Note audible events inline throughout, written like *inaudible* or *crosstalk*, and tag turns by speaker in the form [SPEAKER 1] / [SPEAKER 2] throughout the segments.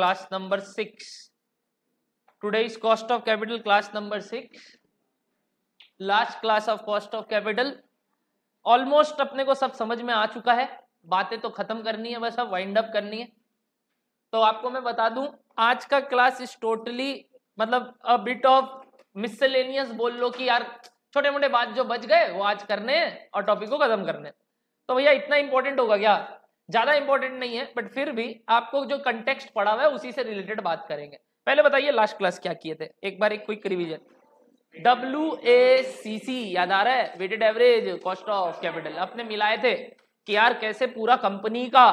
[SPEAKER 1] class number 6 today's cost of capital, class number 6 last class of cost of capital. Almost अपने को सब समझ में आ चुका है। बातें तो खत्म करनी है, बस अब वाइंड अप करनी है। तो आपको मैं बता दूँ, आज का क्लास इज़ टोटली मतलब अ बिट ऑफ़ मिसलेनियस बोल लो कि यार छोटे मोटे बात जो बच गए, वो आज करने हैं और टॉपिक को खत्म करने तो भैया, इतना इंपॉर्टेंट होगा क्या? ज़्यादा इंपॉर्टेंट नहीं है बट फिर भी आपको जो कंटेक्स्ट पड़ा हुआ है, उसी से रिलेटेड बात करेंगे। पहले बताइए लास्ट क्लास क्या किए थे? एक बार एक quick revision W A C C याद आ रहा है? Weighted average cost of capital अपने मिलाए थे कि यार कैसे पूरा कंपनी का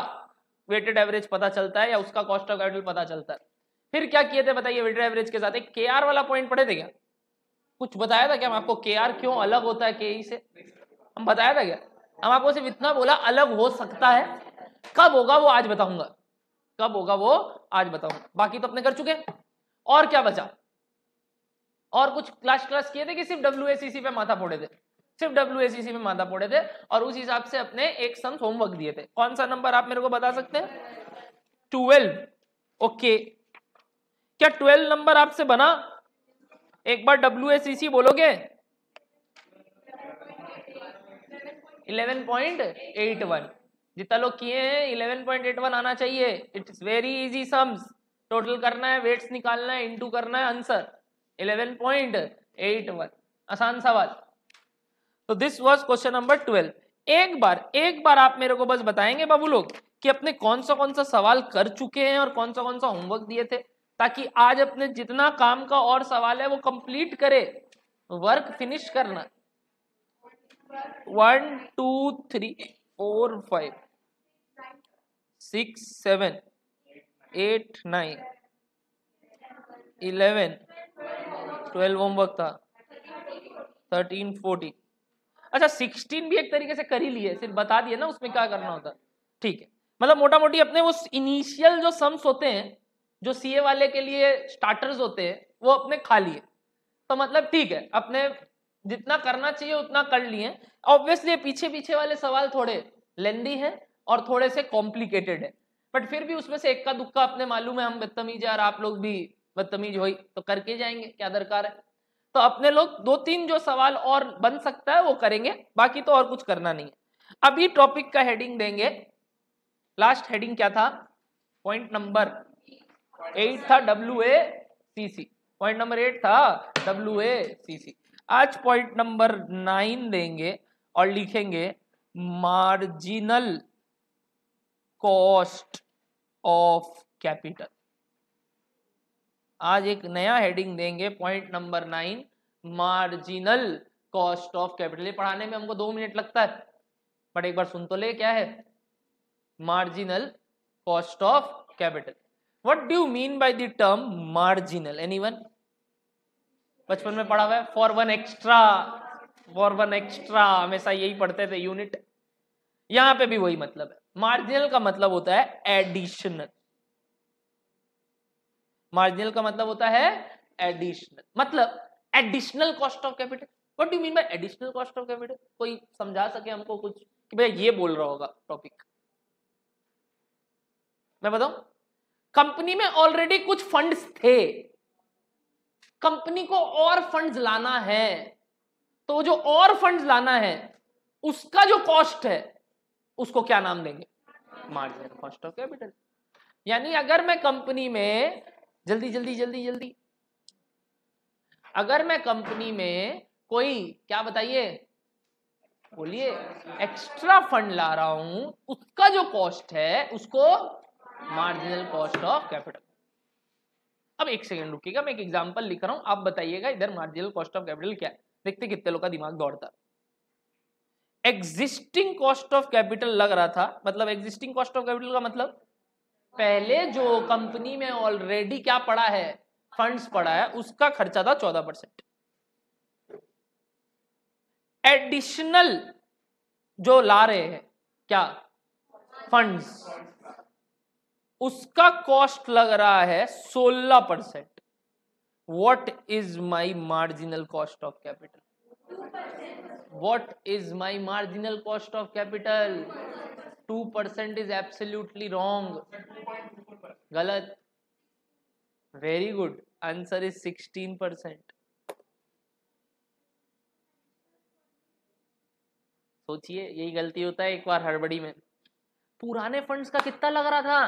[SPEAKER 1] वेटेड एवरेज पता चलता है या उसका कॉस्ट ऑफ़ कैपिटल पता चलता है। फिर क्या किए थे बताइए वेटेड एवरेज के साथ? एक के आर वाला पॉइंट पढ़े थे क्या? कुछ बताया था क्या? हम आपको के आर क्यों अलग होता है के ई से? हम बताया था क्या? हम आपको सिर्फ़ इतना बोला, अलग हो सकता है। कब होगा वो आज बताऊँगा। कब होगा वो आज बताऊँगा। बाकी तो अपने कर चुके और क्या बचा? और कुछ क्लास क्लास किए थे कि सिर्फ़ डब्ल्यू पे माथा फोड़े थे? सिर्फ़ डब्ल्यू में माथा फोड़े थे और उस हिसाब से अपने एक सम होमवर्क दिए थे। कौन सा नंबर आप मेरे को बता सकते हैं? ट्वेल्व ओके क्या ट्वेल्व नंबर आपसे बना? एक बार डब्ल्यू बोलोगे? इलेवन पॉइंट एट वन जितना लोग किए हैं, इलेवन पॉइंट एट वन आना चाहिए। It's very easy sums total करना है वेट्स निकालना है इंटू करना है answer eleven point eight one. आसान सवाल। तो this was question number twelve एक बार एक बार आप मेरे को बस बताएँगे बाबू लोग कि अपने कौन सा कौन सा सवाल कर चुके हैं और कौन सा कौन सा होमवर्क दिए थे, ताकि आज अपने जितना काम का और सवाल है वो कंप्लीट करे। वर्क फिनिश करना। One two three four five six, seven, eight, nine, eleven, twelve homework था, थर्टीन, फोर्टीन। अच्छा सिक्सटीन भी एक तरीके से कर ही लिए, सिर्फ़ बता दिए ना उसमें क्या करना होता। ठीक है मतलब मोटा मोटी अपने वो इनिशियल जो सम्स होते हैं, जो सीए वाले के लिए स्टार्टर्स होते हैं, वो अपने खा लिए। तो मतलब ठीक है, अपने जितना करना चाहिए उतना कर लिए। ऑब्वियसली पीछे पीछे वाले सवाल थोड़े लेंदी हैं और थोड़े से कॉम्प्लिकेटेड है। बट फिर भी उसमें से इक्का दुक्का अपने मालूम है, हम बदतमीज है और आप लोग भी बदतमीज हो तो करके जाएँगे, क्या दरकार है? तो अपने लोग दो तीन जो सवाल और बन सकता है, वो करेंगे, बाकी तो और कुछ करना नहीं है। अभी टॉपिक का हेडिंग देंगे। लास्ट हेडिंग क्या था? पॉइंट नंबर एट था W A C C point number eight था डब्ल्यू ए सी सी आज पॉइंट नंबर नाइन देंगे और लिखेंगे मार्जिनल कॉस्ट ऑफ़ कैपिटल आज एक नया हेडिंग देंगे point number nine marginal cost of capital ये पढ़ाने में हमको दो मिनट लगता है बट एक बार सुन तो ले, क्या है? Marginal cost of capital what do you mean by the term marginal? Anyone? बचपन में पढ़ा हुआ है for one extra for one extra हमेशा यही पढ़ते थे यूनिट यहाँ पे भी वही मतलब है। मार्जिनल का मतलब होता है एडिशनल मार्जिनल का मतलब होता है एडिशनल मतलब additional cost of capital what do mean by additional cost of capital कोई समझा सके हमको कुछ? कि भैया ये बोल रहा होगा टॉपिक मैं बताऊँ? कंपनी में ऑलरेडी कुछ फंड्स थे. कंपनी को और फंड्स लाना है. तो जो और फंड्स लाना है, उसका जो कॉस्ट है उसको क्या नाम देंगे? मार्जिनल कॉस्ट ऑफ़ कैपिटल यानी अगर मैं कंपनी में, जल्दी जल्दी जल्दी जल्दी। अगर मैं कंपनी में कोई, क्या बताइए? बोलिए एक्स्ट्रा फंड ला रहा हूँ, उसका जो कॉस्ट है, उसको मार्जिनल कॉस्ट ऑफ़ कैपिटल अब एक सेकंड रुकिएगा, मैं एक एग्जांपल लिख रहा हूँ, आप बताइएगा इधर मार्जिनल कॉस्ट ऑफ़ कैपिटल क्या है? देखते कितने लोग का दिमाग दौड़ता एग्जिस्टिंग कॉस्ट ऑफ़ कैपिटल लग रहा था। मतलब एग्जिस्टिंग कॉस्ट ऑफ़ कैपिटल का मतलब? पहले जो कंपनी में ऑलरेडी क्या पड़ा है? फंड्स पड़ा है, उसका खर्चा था चौदह परसेंट। एडिशनल जो ला रहे हैं, क्या? फंड्स उसका कॉस्ट लग रहा है सोलह percent. What is my marginal cost of capital my marginal cost of capital two percent is absolutely wrong गलत very good answer is sixteen percent सोचिए, यही गलती होता है एक बार हड़बड़ी में। पुराने फंड्स का कितना लग रहा था?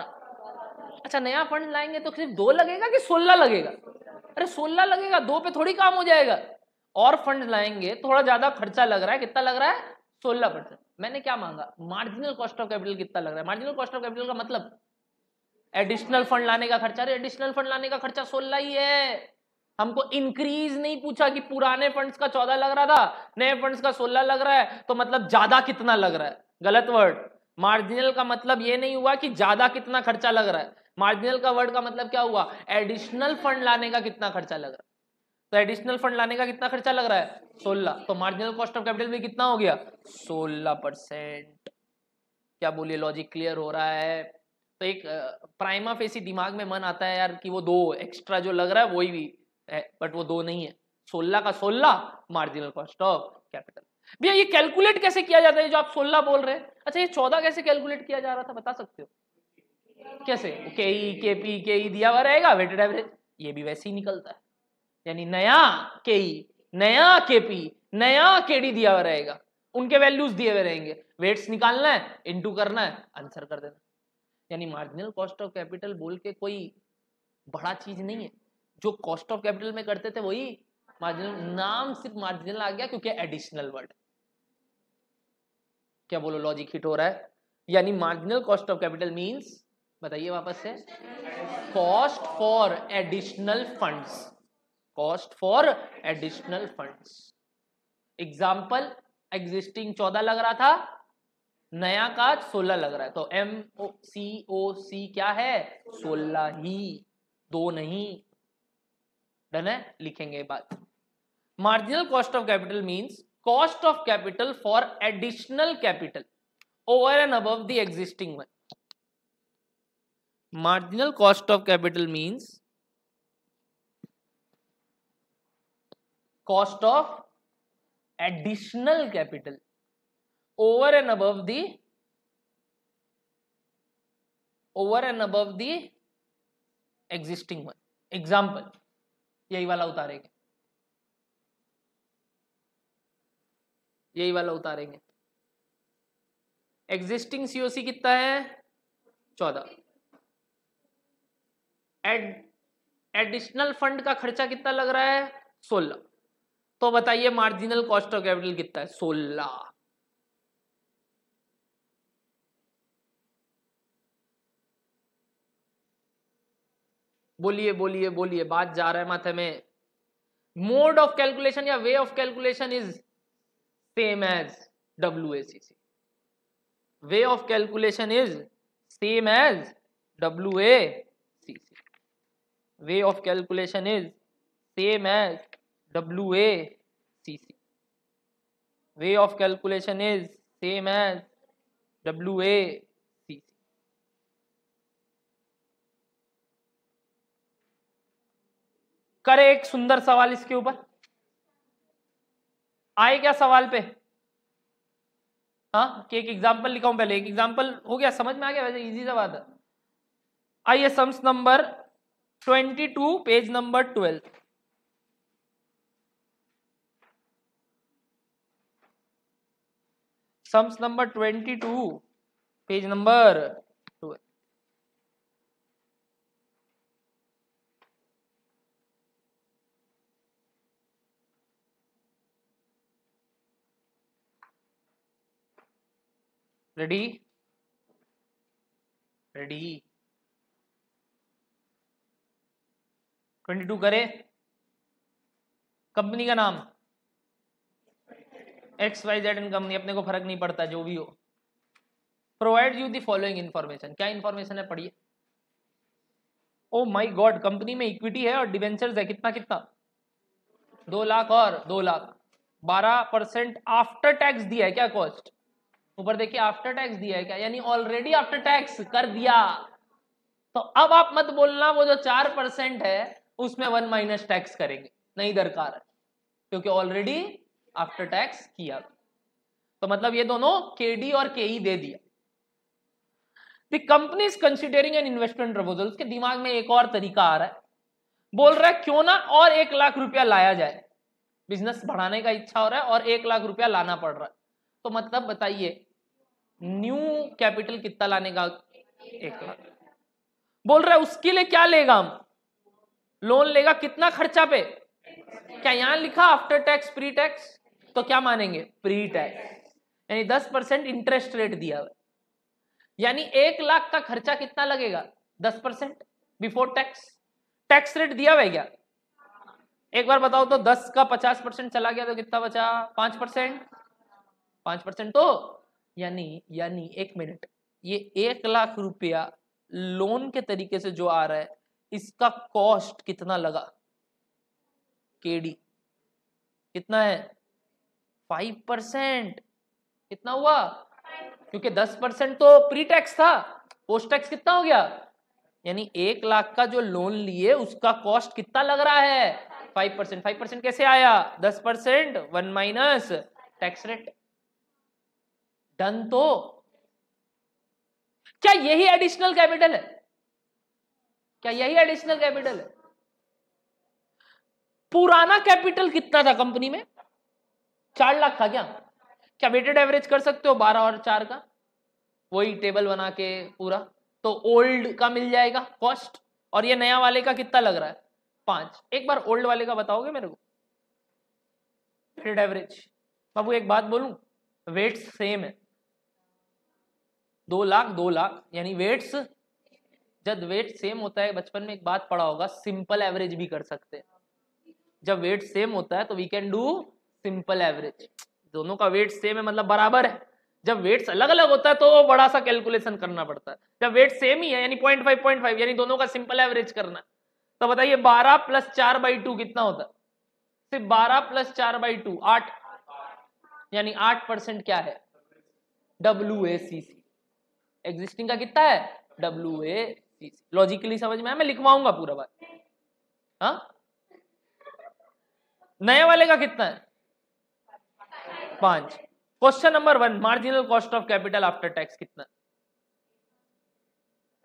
[SPEAKER 1] अच्छा नया फंड लाएँगे तो सिर्फ़ दो लगेगा कि सोलह लगेगा? अरे सोलह लगेगा, दो पे थोड़ी काम हो जाएगा। और फंड लाएँगे, थोड़ा ज़्यादा खर्चा लग रहा है, कितना लग रहा है? सोलह परसेंट। मैंने क्या मांगा? मार्जिनल कॉस्ट ऑफ़ कैपिटल कितना लग रहा है? मार्जिनल कॉस्ट ऑफ़ कैपिटल का मतलब? एडिशनल फंड लाने का खर्चा? अरे एडिशनल फंड लाने का खर्चा सोलह ही है। हमको इंक्रीज नहीं पूछा कि पुराने फंड्स का चौदह लग रहा था, नए फंड्स का सोलह लग रहा है तो मतलब ज़्यादा कितना लग रहा है? गलत वर्ड मार्जिनल का मतलब ये नहीं हुआ कि ज़्यादा कितना खर्चा लग रहा है। मार्जिनल का वर्ड का मतलब क्या हुआ? एडिशनल फंड लाने का कितना खर्चा लग रहा है। तो एडिशनल फंड लाने का कितना खर्चा लग रहा है? सोलह। तो मार्जिनल कॉस्ट ऑफ़ कैपिटल भी कितना हो गया? सोलह परसेंट क्या बोलिए लॉजिक क्लियर हो रहा है? तो एक प्राइमा फेसी दिमाग में मन आता है यार कि वो दो एक्स्ट्रा जो लग रहा है, वही भी है बट वो दो नहीं है। सोलह का सोलह मार्जिनल कॉस्ट ऑफ़ कैपिटल भैया, ये कैलकुलेट कैसे किया जाता है? जो आप सोलह बोल रहे हैं। अच्छा ये चौदह कैसे कैलकुलेट किया जा रहा था, बता सकते हो? कैसे? के ई के पी के ई दिया हुआ रहेगा वेटेड एवरेज ये भी वैसे ही निकलता है। यानी नया के ई नया के पी नया के डी दिया हुआ रहेगा। उनके वैल्यूज़ दिए हुए रहेंगे। वेट्स निकालना है इनटू करना है आंसर कर देना। यानी मार्जिनल कॉस्ट ऑफ़ कैपिटल बोल के कोई बड़ा चीज़ नहीं है। जो कॉस्ट ऑफ़ कैपिटल में करते थे वही मार्जिनल नाम सिर्फ़ मार्जिनल आ गया क्योंकि एडिशनल वर्ड क्या बोलो लॉजिक हिट हो रहा है? यानी marginal cost of capital means बताइए वापस से। Cost for additional funds cost for additional funds example existing चौदह लग रहा था, नया का सोलह लग रहा है। तो एम ओ सी ओ सी क्या है? सोलह ही, दो नहीं। डन है? लिखेंगे बात। Marginal cost of capital means cost of capital for additional capital over and above the existing one marginal cost of capital means cost of additional capital over and above the over and above the existing one example यही वाला उतारेंगे यही वाला उतारेंगे existing COC कितना है चौदह add additional fund का खर्चा कितना लग रहा है सोलह तो बताइए मार्जिनल कॉस्ट ऑफ़ कैपिटल कितना है? सोलह। बोलिए बोलिए बोलिए, बात जा रहा है माथे में। मोड ऑफ़ कैलकुलेशन या way of calculation is same as W A C C way of calculation is same as W A C C way of calculation is same as W A C C way of calculation is same as W A करे एक सुंदर सवाल इसके ऊपर। आए क्या सवाल पे? हाँ कि एक एग्ज़ाम्पल लिखाऊं पहले। एक एग्ज़ाम्पल हो गया, समझ में आ गया? वैसे इजी सा बात है। आइए sums number twenty two page number twelve sums number twenty two page number ready ready twenty two करे. कंपनी का नाम? X Y Z and company अपने को फ़र्क नहीं पड़ता, जो भी हो। Provide you the following information क्या इंफॉर्मेशन है? पढ़िए। ओ माई गॉड कंपनी में इक्विटी है और डिवेंचर्स है, कितना कितना? दो लाख और दो लाख। बारह परसेंट आफ्टर टैक्स दिया है क्या कॉस्ट ऊपर देखिए आफ्टर टैक्स दिया है क्या? यानी ऑलरेडी आफ्टर टैक्स कर दिया। तो अब आप मत बोलना, वो जो चार परसेंट है, उसमें वन माइनस टैक्स करेंगे। नहीं दरकार है, क्योंकि ऑलरेडी आफ्टर टैक्स किया। तो मतलब ये दोनों केडी और के दे दिया। The company is considering an investment proposal उसके दिमाग में एक और तरीका आ रहा है। बोल रहा है, क्यों ना और एक लाख रुपया लाया जाए? बिज़नेस बढ़ाने का इच्छा हो रहा है और एक लाख रुपया लाना पड़ रहा है। तो मतलब बताइए न्यू कैपिटल कितना लाने का? एक लाख। बोल रहा है, उसके लिए क्या लेगा हम? लोन लेगा कितना खर्चा पे? क्या यहाँ लिखा आफ्टर टैक्स प्री टैक्स तो क्या मानेंगे? प्री टैक्स यानी दस परसेंट इंटरेस्ट रेट दिया हुआ यानी एक लाख का खर्चा कितना लगेगा? दस percent before tax tax rate दिया हुआ है क्या? एक बार बताओ तो दस का पचास परसेंट चला गया तो कितना बचा? पाँच परसेंट। पाँच परसेंट तो यानी यानी एक मिनट ये एक लाख रुपया लोन के तरीके से जो आ रहा है, इसका कॉस्ट कितना लगा? केडी कितना है? Five percent. कितना हुआ? क्योंकि दस परसेंट तो प्री टैक्स था। पोस्ट टैक्स कितना हो गया? यानी एक लाख का जो लोन लिए, उसका कॉस्ट कितना लग रहा है? Five percent. फाइव परसेंट कैसे आया? दस percent, one minus. Tax rate done तो। क्या यही एडिशनल कैपिटल है? क्या यही एडिशनल कैपिटल है? पुराना कैपिटल कितना था कंपनी में? चार लाख था क्या? क्या वेटेड एवरेज कर सकते हो बारह और चार का? वही टेबल बना के पूरा। तो ओल्ड का मिल जाएगा कॉस्ट और ये नया वाले का कितना लग रहा है? पाँच। एक बार ओल्ड वाले का बताओगे मेरे को? वेटेड एवरेज बाबू, एक बात बोलूँ? वेट्स सेम है। दो लाख दो लाख। यानी वेट्स जब वेट सेम होता है, बचपन में एक बात पढ़ा होगा सिंपल एवरेज भी कर सकते हैं। जब वेट सेम होता है तो we can do simple average. दोनों का वेट सेम है मतलब बराबर है। जब वेट्स अलग अलग होता है तो बड़ा सा कैलकुलेशन करना पड़ता है। जब वेट सेम ही है, यानी पॉइंट फाइव पॉइंट फाइव, यानी दोनों का सिंपल एवरेज करना। तो बताइए, बारह प्लस चार बाई टू कितना होता है? सिर्फ़ बारह प्लस चार बाई टू, आठ। यानी आठ परसेंट क्या है? W A C C existing का कितना है? W A C C logically समझ में आया? मैं लिखवाऊँगा पूरा बात। हाँ? नए वाले का कितना है? पाँच। Question number one marginal cost of capital after tax कितना?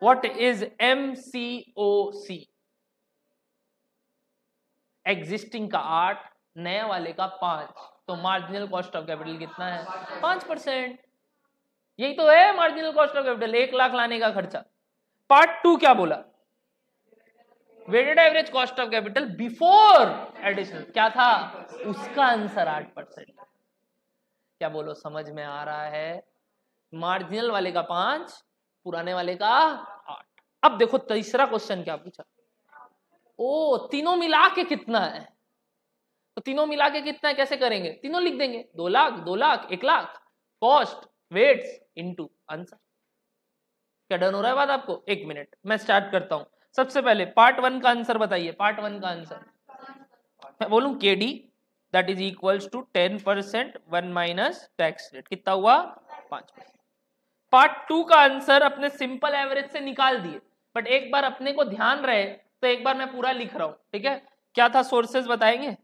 [SPEAKER 1] What is M C O C existing का आठ, नए वाले का पाँच। तो मार्जिनल कॉस्ट ऑफ़ कैपिटल कितना है? पाँच परसेंट। यही तो है मार्जिनल कॉस्ट ऑफ़ कैपिटल एक लाख लाने का खर्चा। पार्ट टू क्या बोला? Weighted average cost of capital before additional क्या था? उसका आंसर आठ परसेंट। क्या बोलो, समझ में आ रहा है? मार्जिनल वाले का पाँच, पुराने वाले का आठ। अब देखो तीसरा क्वेश्चन क्या पूछा? ओ, तीनों मिला के कितना है? तो तीनों मिला के कितना है, कैसे करेंगे? तीनों लिख देंगे। दो लाख दो लाख, एक lakh. Cost weights into answer क्या डन हो रहा है बात आपको? एक मिनट मैं स्टार्ट करता हूँ। सबसे पहले पार्ट वन का आंसर बताइए। पार्ट वन का आंसर मैं बोलूँ K D that is equals to ten percent one minus tax rate कितना हुआ? पाँच पार्ट टू का आंसर अपने सिंपल एवरेज से निकाल दिए। बट एक बार अपने को ध्यान रहे तो एक बार मैं पूरा लिख रहा हूँ, ठीक है? क्या था सोर्सेज बताएँगे?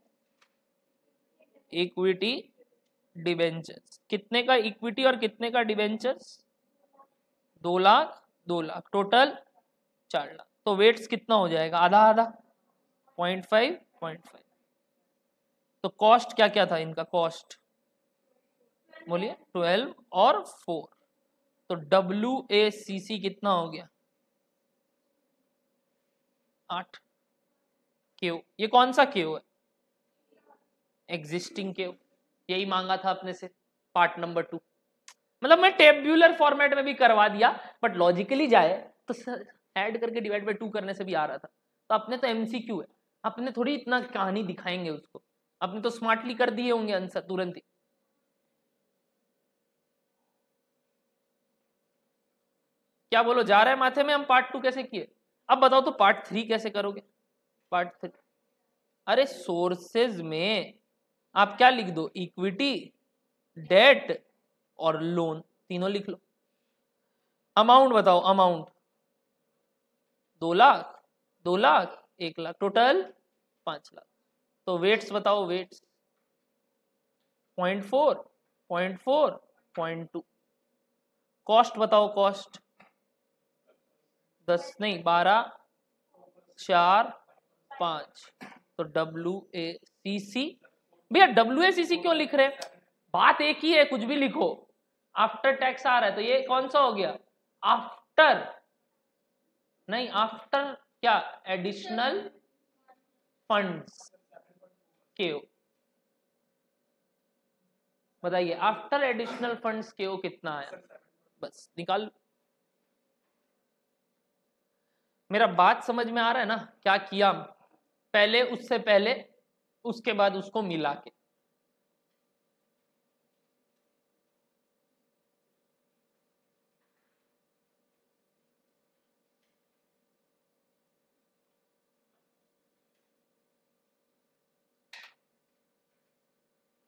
[SPEAKER 1] इक्विटी डिबेंचर्स कितने का इक्विटी और कितने का डिबेंचर्स दो लाख दो लाख. टोटल चार लाख. तो वेट्स कितना हो जाएगा? आधा आधा. Point five point five. तो कॉस्ट क्या क्या था इनका? कॉस्ट। बोलिए, ट्वेल्व और फोर। तो डब्ल्यू ए सी सी कितना हो गया? आठ। क्यू ये कौन सा क्यू है? एग्जिस्टिंग क्यू यही मांगा था अपने से पार्ट नंबर टू मतलब मैं टेब्यूलर फॉर्मेट में भी करवा दिया बट लॉजिकली जाए तो ऐड करके डिवाइड बाई टू करने से भी आ रहा था। तो अपने तो एमसीक्यू है। अपने थोड़ी इतना कहानी दिखाएँगे उसको। अपने तो स्मार्टली कर दिए होंगे आंसर तुरंत ही। क्या बोलो, जा रहा है माथे में हम पार्ट टू कैसे किए? अब बताओ तो पार्ट थ्री कैसे करोगे? पार्ट थ्री अरे सोर्सेज में आप क्या लिख दो? इक्विटी डेट और लोन तीनों लिख लो। अमाउंट बताओ अमाउंट दो लाख दो लाख, एक लाख। टोटल पाँच लाख। तो वेट्स बताओ weights point four point four point two cost बताओ कॉस्ट दस नहीं, बारह, चार, पाँच। तो डब्ल्यू ए सी सी भैया डब्ल्यू ए सी सी क्यों लिख रहे बात एक ही है, कुछ भी लिखो। आफ्टर टैक्स आ रहा है तो ये कौन सा हो गया? आफ्टर नहीं आफ्टर क्या? एडिशनल फंड्स के बताइए आफ्टर एडिशनल फंड्स केओ कितना आया बस निकाल। मेरा बात समझ में आ रहा है ना? क्या किया? पहले उससे पहले उसके बाद उसको मिला के।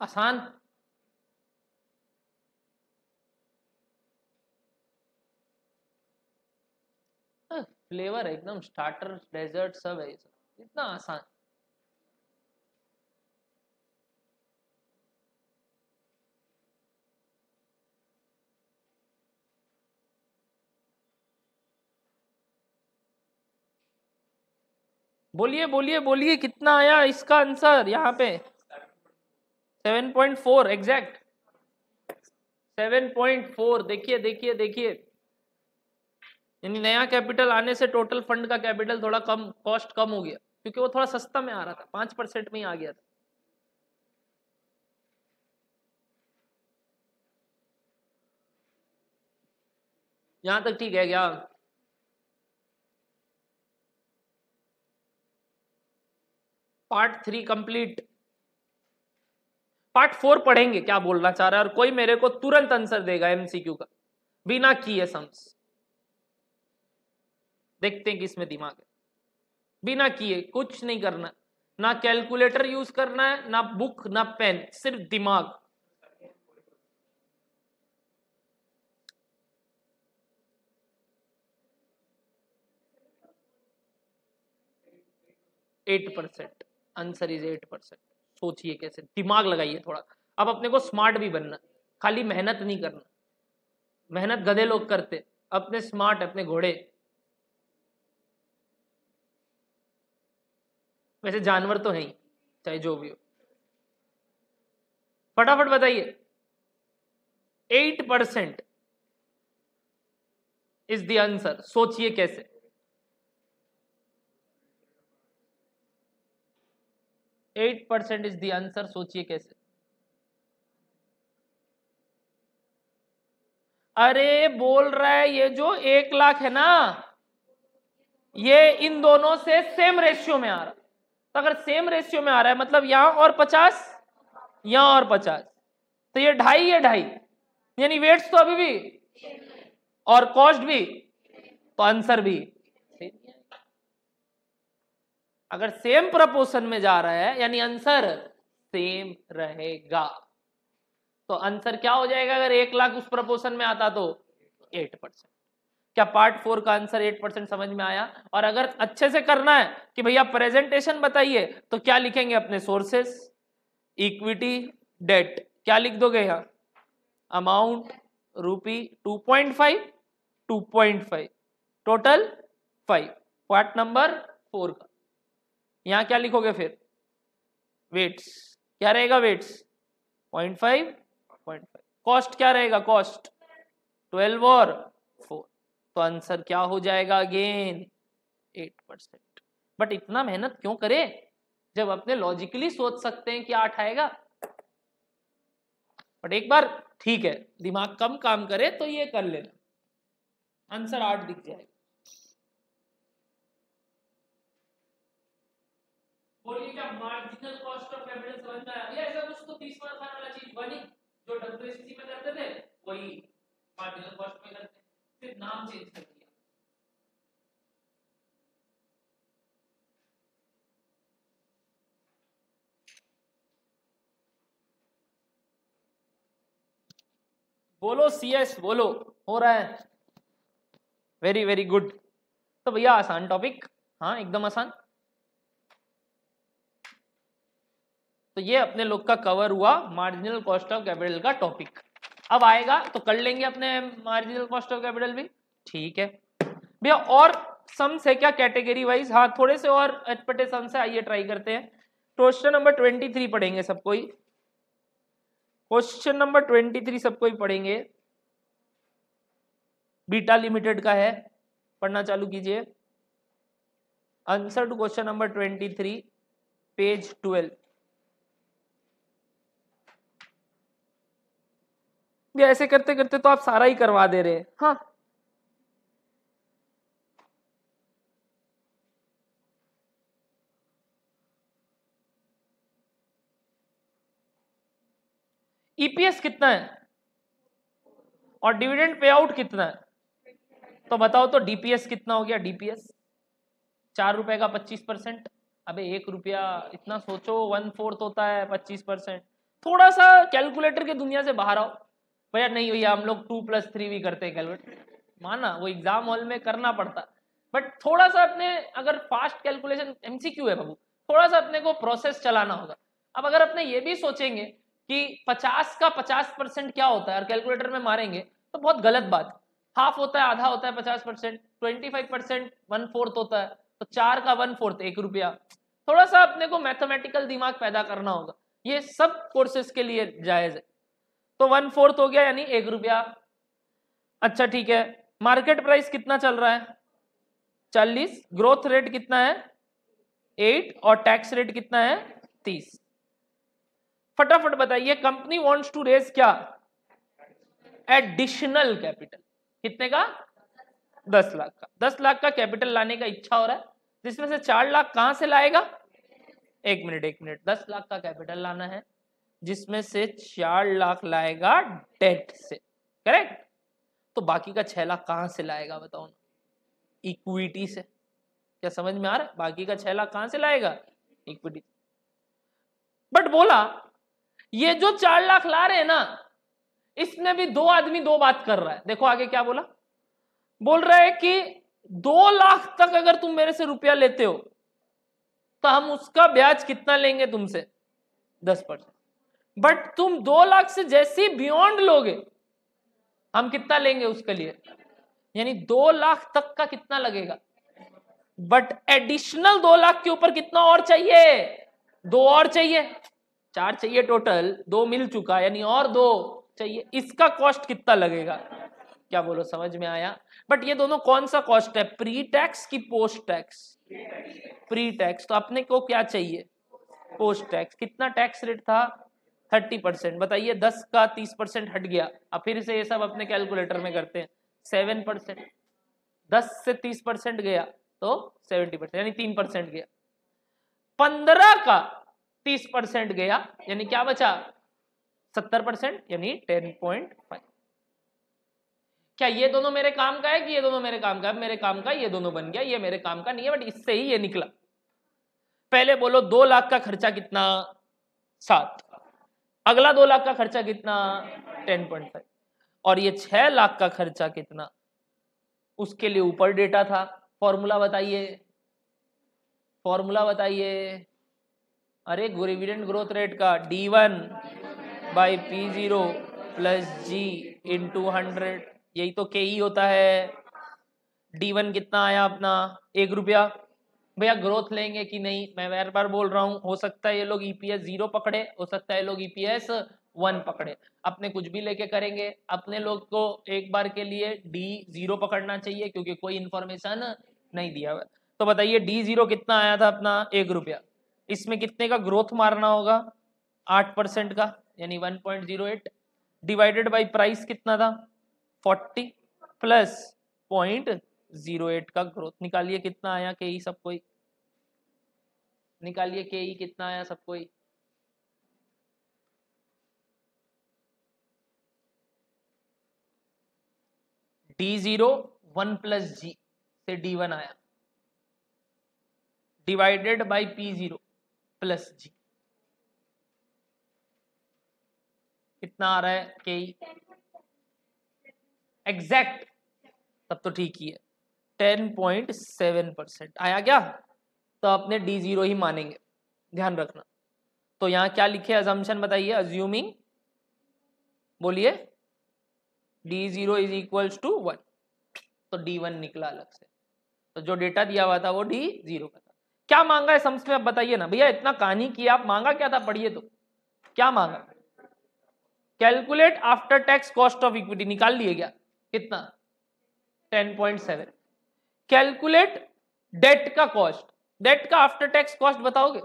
[SPEAKER 1] आसान। फ्लेवर है एकदम स्टार्टर, डेजर्ट सब है इतना आसान। बोलिए बोलिए बोलिए, कितना आया इसका आंसर यहाँ पे? 7.4 एग्जैक्ट 7.4 देखिए देखिए देखिए। यानी नया कैपिटल आने से टोटल फंड का कैपिटल थोड़ा कम कॉस्ट कम हो गया, क्योंकि वो थोड़ा सस्ता में आ रहा था, पाँच परसेंट में ही आ गया था। यहाँ तक ठीक है क्या? Part three complete part four पढ़ेंगे, क्या बोलना चाह रहा है? और कोई मेरे को तुरंत आंसर देगा एमसीक्यू का, बिना किए सम्स देखते हैं कि इसमें दिमाग है। बिना किए, कुछ नहीं करना। ना कैलकुलेटर यूज़ करना है, ना बुक ना पेन सिर्फ़ दिमाग। Eight percent, answer is eight percent. सोचिए कैसे, दिमाग लगाइए थोड़ा। अब अपने को स्मार्ट भी बनना, खाली मेहनत नहीं करना। मेहनत गधे लोग करते, अपने स्मार्ट अपने घोड़े। वैसे जानवर तो है ही, चाहे जो भी हो। फटाफट बताइए eight percent is the answer सोचिए कैसे। Eight percent is the answer, सोचिए कैसे। अरे, बोल रहा है ये जो एक लाख है ना, ये इन दोनों से सेम रेशियो में आ रहा। तो अगर सेम रेशियो में आ रहा है मतलब यहाँ और पचास, यहाँ और पचास। तो ये ढाई ये ढाई। यानी वेट्स तो अभी भी, और कॉस्ट भी तो आंसर भी। अगर सेम प्रपोर्शन में जा रहा है, यानी आंसर सेम रहेगा। तो आंसर क्या हो जाएगा अगर एक लाख उस प्रपोर्शन में आता तो? एट परसेंट क्या पार्ट फोर का आंसर एट परसेंट समझ में आया? और अगर अच्छे से करना है कि भैया प्रेजेंटेशन बताइए तो क्या लिखेंगे अपने सोर्सेस इक्विटी डेट क्या लिख दोगे यहाँ? Amount rupee 2.5 2.5 total five part number four का। यहाँ क्या लिखोगे फिर? वेट्स क्या रहेगा weights point five point five cost क्या रहेगा? कॉस्ट ट्वेल्व और फोर तो आंसर क्या हो जाएगा अगेन एट परसेंट बट इतना मेहनत क्यों करे? जब अपने लॉजिकली सोच सकते हैं कि आठ आएगा। बट एक बार ठीक है, दिमाग कम काम करे तो ये कर लेना। आंसर आठ दिख जाएगा। बोलिए क्या मार्जिनल कॉस्ट ऑफ़ कैपिटल समझ में आया ऐसा कुछ तो 30 मार्क आने वाला चीज़ बनी, जो डब्ल्यूएससी में करते थे, वही मार्जिनल कॉस्ट में करते। सिर्फ़ नाम चेंज कर दिया। बोलो सीएस बोलो, हो रहा है। वेरी वेरी गुड तो भैया, आसान टॉपिक हाँ एकदम आसान। तो ये अपने लोग का कवर हुआ मार्जिनल कॉस्ट ऑफ़ कैपिटल का टॉपिक अब आएगा तो कर लेंगे अपने मार्जिनल कॉस्ट ऑफ़ कैपिटल भी। ठीक है। भैया, और सम्स है क्या कैटेगरी वाइज हाँ थोड़े से और अटपटे सम्स है, आइए ट्राई करते हैं। क्वेश्चन नंबर ट्वेंटी थ्री पढ़ेंगे सबको ही क्वेश्चन नंबर ट्वेंटी थ्री सबको ही पढ़ेंगे। बीटा लिमिटेड का है, पढ़ना चालू कीजिए। Answer to question number twenty three page twelve ऐसे करते करते तो आप सारा ही करवा दे रहे हैं। हाँ। ईपीएस e कितना है? और डिविडेंड पे आउट कितना है? तो बताओ तो डीपीएस कितना हो गया? डीपीएस चार रुपए का पच्चीस परसेंट। अबे एक रुपया इतना सोचो वन फोर्थ होता है पच्चीस परसेंट। थोड़ा सा कैलकुलेटर की दुनिया से बाहर आओ। भैया, नहीं भैया, हम लोग टू प्लस थ्री भी करते हैं कैलकुलेटर माना, वो एग्ज़ाम हॉल में करना पड़ता। बट थोड़ा सा अपने, अगर फास्ट कैलकुलेशन एमसीक्यू है बाबू, थोड़ा सा अपने को प्रोसेस चलाना होगा। अब अगर अपने ये भी सोचेंगे कि 50 का 50 परसेंट क्या होता है, और कैलकुलेटर में मारेंगे तो बहुत गलत बात। हाफ़ होता है, आधा होता है 50 percent twenty five percent one fourth होता है। तो चार का वन फोर्थ एक रुपया। थोड़ा सा अपने को मैथमेटिकल दिमाग पैदा करना होगा। ये सब कोर्सेज के लिए जायज़ है। तो वन फोर्थ हो गया यानी एक रुपया। अच्छा ठीक है। मार्केट प्राइस कितना चल रहा है? चालीस। ग्रोथ रेट कितना है? एट। और टैक्स रेट कितना है? तीस। फटाफट बताइए, कंपनी वांट्स टू रेज क्या? एडिशनल कैपिटल कितने का? दस लाख का। दस लाख का कैपिटल लाने का इच्छा हो रहा है। जिसमें से चार लाख कहाँ से लाएगा? एक मिनट एक मिनट। दस लाख का कैपिटल लाना है। जिसमें से चार लाख लाएगा डेट से। करेक्ट तो बाकी का छह लाख कहाँ से लाएगा बताओ ना? इक्विटी से। क्या समझ में आ रहा है? बाकी का छह लाख कहाँ से लाएगा? इक्विटी बट बोला, ये जो चार लाख ला रहे हैं ना, इसमें भी दो आदमी दो बात कर रहा है। देखो आगे क्या बोला। बोल रहा है कि दो लाख तक अगर तुम मेरे से रुपया लेते हो तो हम उसका ब्याज कितना लेंगे तुमसे? दस परसेंट। बट तुम दो लाख से जैसे बियॉन्ड लोगे, हम कितना लेंगे उसके लिए? यानी दो लाख तक का कितना लगेगा? बट एडिशनल दो लाख के ऊपर कितना और चाहिए? दो और चाहिए। चार चाहिए टोटल दो मिल चुका, यानी और दो चाहिए। इसका कॉस्ट कितना लगेगा? क्या बोलो, समझ में आया? बट ये दोनों कौन सा कॉस्ट है? प्री टैक्स की पोस्ट टैक्स प्री टैक्स तो अपने को क्या चाहिए? पोस्ट टैक्स कितना टैक्स रेट था? Thirty percent. बताइए, दस का तीस परसेंट हट गया। अब फिर से ये सब अपने कैलकुलेटर में करते हैं। Seven percent. दस से तीस परसेंट गया तो सेवेंटी परसेंट, यानी तीन परसेंट गया। पंद्रह का तीस परसेंट गया, यानी क्या बचा? सत्तर परसेंट, यानी टेन पॉइंट फाइव। क्या ये दोनों मेरे काम का है कि ये दोनों मेरे काम का है? मेरे काम का, ये दोनों बन गया, ये मेरे काम का नहीं है, बट इससे ही ये निकला। पहले बोलो दो लाख का खर्चा कितना? सात। अगला दो लाख का खर्चा कितना? टेन पॉइंट फाइव और ये छह लाख का खर्चा कितना? उसके लिए ऊपर डेटा था। फॉर्मूला बताइए। फॉर्मूला बताइए। अरे डिविडेंड ग्रोथ रेट का D one by P zero plus G into hundred यही तो के ही होता है। डी वन कितना आया अपना? एक रुपया। भैया ग्रोथ लेंगे कि नहीं? मैं बार बार बोल रहा हूँ, हो सकता है ये लोग ईपीएस e ज़ीरो पकड़े, हो सकता है ये लोग ईपीएस वन पकड़े। अपने कुछ भी लेके करेंगे, अपने लोग को एक बार के लिए डी ज़ीरो पकड़ना चाहिए, क्योंकि कोई इंफॉर्मेशन नहीं दिया हुआ। तो बताइए डी ज़ीरो कितना आया था अपना? एक रुपया। इसमें कितने का ग्रोथ मारना होगा? आठ परसेंट का, यानी one point zero eight divided by price कितना था? Forty plus point zero eight का ग्रोथ निकालिए कितना आया के ई सब कोई? निकालिए के ई कितना आया सब कोई? D zero one plus G से डी वन आया। Divided by P zero plus G कितना आ रहा है के एग्जैक्ट तब तो ठीक ही है। टेन पॉइंट सेवन परसेंट आया क्या? तो अपने डी ज़ीरो ही मानेंगे। ध्यान रखना। तो यहाँ क्या लिखे अजम्पन बताइए? अज्यूमिंग बोलिए। D zero is equals to one तो डी वन निकला अलग से। तो जो डेटा दिया हुआ था वो डी ज़ीरो का था। क्या मांगा है सम्स में? आप बताइए ना। भैया, इतना कहानी किया आप मांगा क्या था? पढ़िए तो। क्या मांगा? Calculate after tax cost of equity निकाल लिए क्या? कितना? 10.7 कैलकुलेट डेट का कॉस्ट। डेट का आफ्टर टैक्स कॉस्ट बताओगे?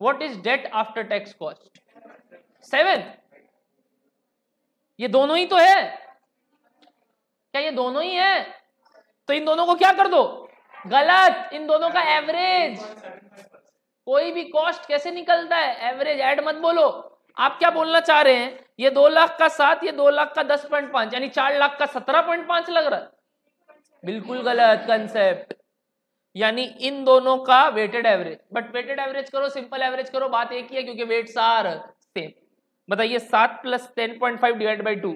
[SPEAKER 1] What is debt after tax cost seven ये दोनों ही तो है। क्या ये दोनों ही है? तो इन दोनों को क्या कर दो? गलत। इन दोनों का एवरेज कोई भी कॉस्ट कैसे निकलता है? एवरेज ऐड मत बोलो। आप क्या बोलना चाह रहे हैं? ये दो लाख का सात, ये दो लाख का दस पॉइंट पाँच, यानी चार लाख का सत्रह पॉइंट पाँच लग रहा है। बिल्कुल गलत कंसेप्ट यानी इन दोनों का weighted average but weighted average करो सिंपल एवरेज करो, बात एक ही है क्योंकि वेट्स आर सेम बताइए सात plus ten point five divide by two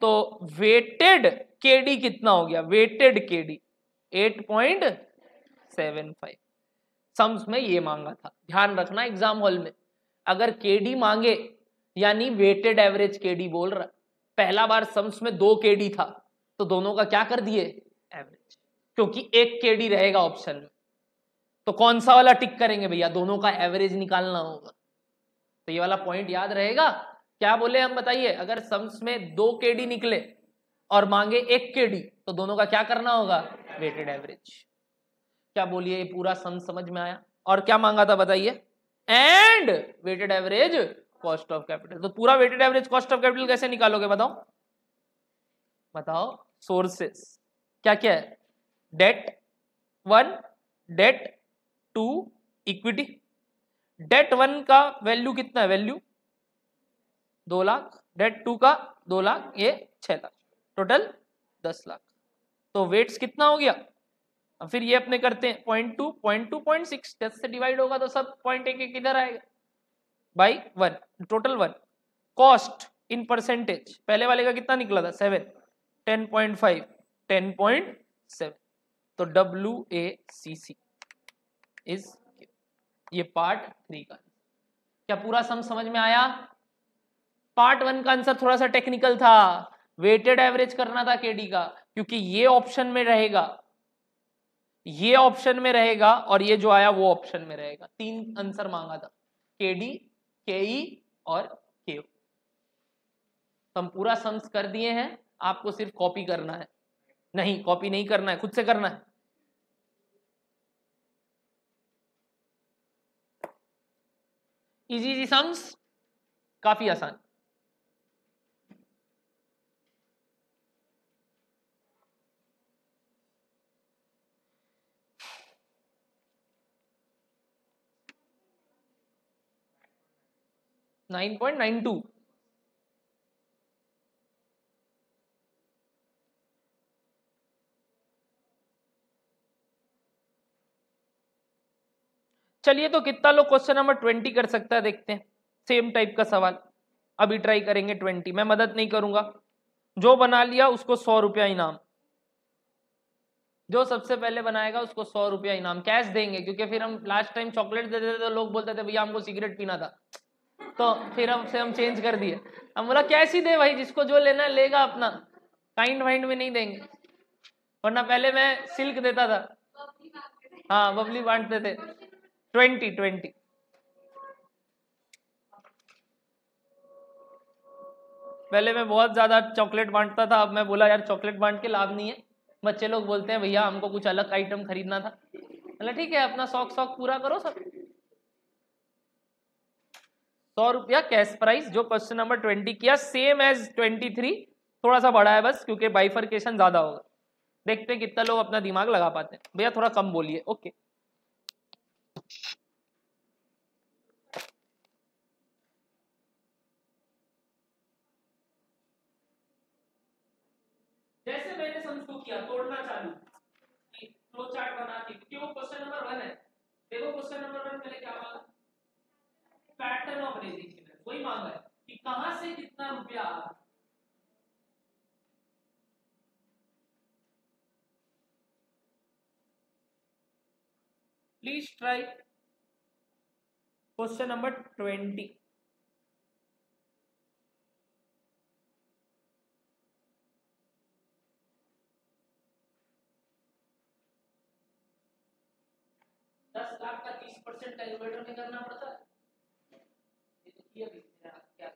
[SPEAKER 1] तो वेटेड केडी कितना हो गया? Weighted KD eight point seven five sums में ये मांगा था। ध्यान रखना एग्ज़ाम हॉल में। अगर केडी मांगे, यानी वेटेड एवरेज केडी बोल रहा पहला बार सम्स में दो केडी था। तो दोनों का क्या कर दिए? एवरेज क्योंकि एक केडी रहेगा ऑप्शन में। तो कौन सा वाला टिक करेंगे भैया? दोनों का एवरेज निकालना होगा। तो ये वाला पॉइंट याद रहेगा। क्या बोले हम बताइए? अगर सम्स में दो केडी निकले और मांगे एक केडी तो दोनों का क्या करना होगा? वेटेड एवरेज क्या बोलिए? पूरा सम समझ में आया? और क्या मांगा था बताइए? And weighted average cost of capital तो पूरा weighted average cost of capital कैसे निकालोगे बताओ? बताओ। सोर्सेस। क्या क्या है? Debt one, debt two, equity. Debt one का वैल्यू कितना है? वैल्यू दो लाख। डेट टू का दो लाख, ये छह लाख। टोटल दस लाख। तो वेट्स कितना हो गया? अब फिर ये अपने करते हैं। Point two point two, point six. दस से डिवाइड होगा तो सब पॉइंट एक इधर आएगा। By one, total one. Cost in percentage. पहले वाले का कितना निकला था? सेवन। तो W A C C is ये पार्ट थ्री का। क्या पूरा सम समझ में आया? पार्ट वन का आंसर थोड़ा सा टेक्निकल था। वेटेड एवरेज करना था केडी का, क्योंकि ये ऑप्शन में रहेगा। ये ऑप्शन में रहेगा और ये जो आया वो ऑप्शन में रहेगा। तीन आंसर मांगा था। के डी के ई और के हम पूरा सम्स कर दिए हैं। आपको सिर्फ़ कॉपी करना है। नहीं, कॉपी नहीं करना है, खुद से करना है। इजी इजी सम्स काफ़ी आसान। Nine point nine two. चलिए तो कितना लोग क्वेश्चन नंबर ट्वेंटी कर सकता है, देखते हैं। सेम टाइप का सवाल। अभी ट्राई करेंगे ट्वेंटी मैं मदद नहीं करूँगा। जो बना लिया, उसको सौ रुपया इनाम। जो सबसे पहले बनाएगा, उसको सौ रुपया इनाम। कैश देंगे, क्योंकि फिर हम लास्ट टाइम चॉकलेट देते थे तो लोग बोलते थे, भैया, हमको सिगरेट पीना था। तो फिर हम से हम चेंज कर दिए। हम बोला कैसी दे भाई, जिसको जो लेना है, लेगा अपना। काइंड वाइंड में नहीं देंगे। वरना पहले मैं सिल्क देता था। हाँ बबली बांटते थे। Twenty twenty. पहले मैं बहुत ज़्यादा चॉकलेट बांटता था, अब मैं बोला, यार, चॉकलेट बांट के लाभ नहीं है। बच्चे लोग बोलते हैं, भैया, हमको कुछ अलग आइटम खरीदना था। बोला, ठीक है, अपना शौक शौक पूरा करो सब। सौ रुपया कैश प्राइस, जो क्वेश्चन नंबर ट्वेंटी किया सेम एज ट्वेंटी थ्री। थोड़ा सा बड़ा है बस, क्योंकि बाइफरकेशन ज़्यादा होगा। देखते हैं कितना लोग अपना दिमाग लगा पाते हैं। भैया, थोड़ा कम बोलिए, ओके। जैसे मैंने समझो किया, तोड़ना चालू। फ्लो चार्ट बना के क्यों? क्वेश्चन नंबर वन है। देखो क्वेश्चन नंबर वन पहले क्या मांगा? पैटर्न ऑफ़ रेजिंग वही मांगा है कि कहाँ से कितना रुपया please try question number twenty percent calculator में करना पड़ता है। ये तो किया भी क्या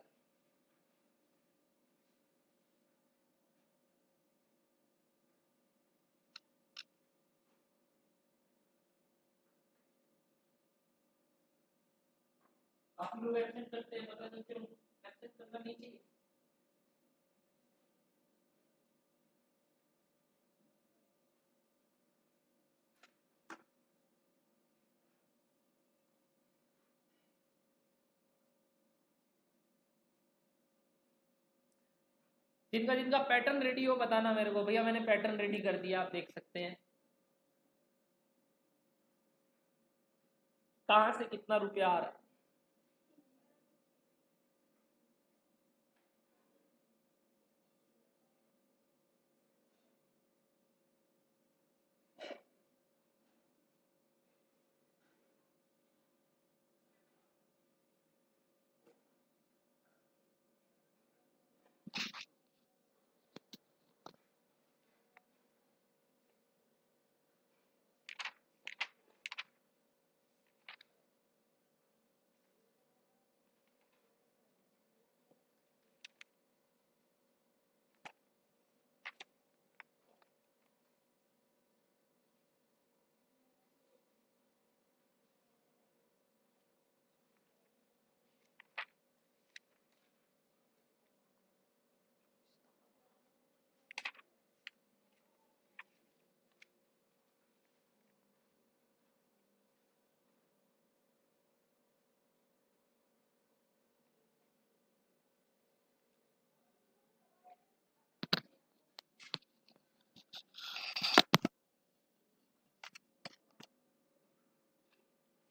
[SPEAKER 1] आप लोग एब्सेंट करते हैं, पता क्यों एब्सेंट करना नहीं चाहिए। जिनका जिनका पैटर्न रेडी हो बताना मेरे को। भैया, मैंने पैटर्न रेडी कर दिया, आप देख सकते हैं। कहाँ से कितना रुपया आ रहा है?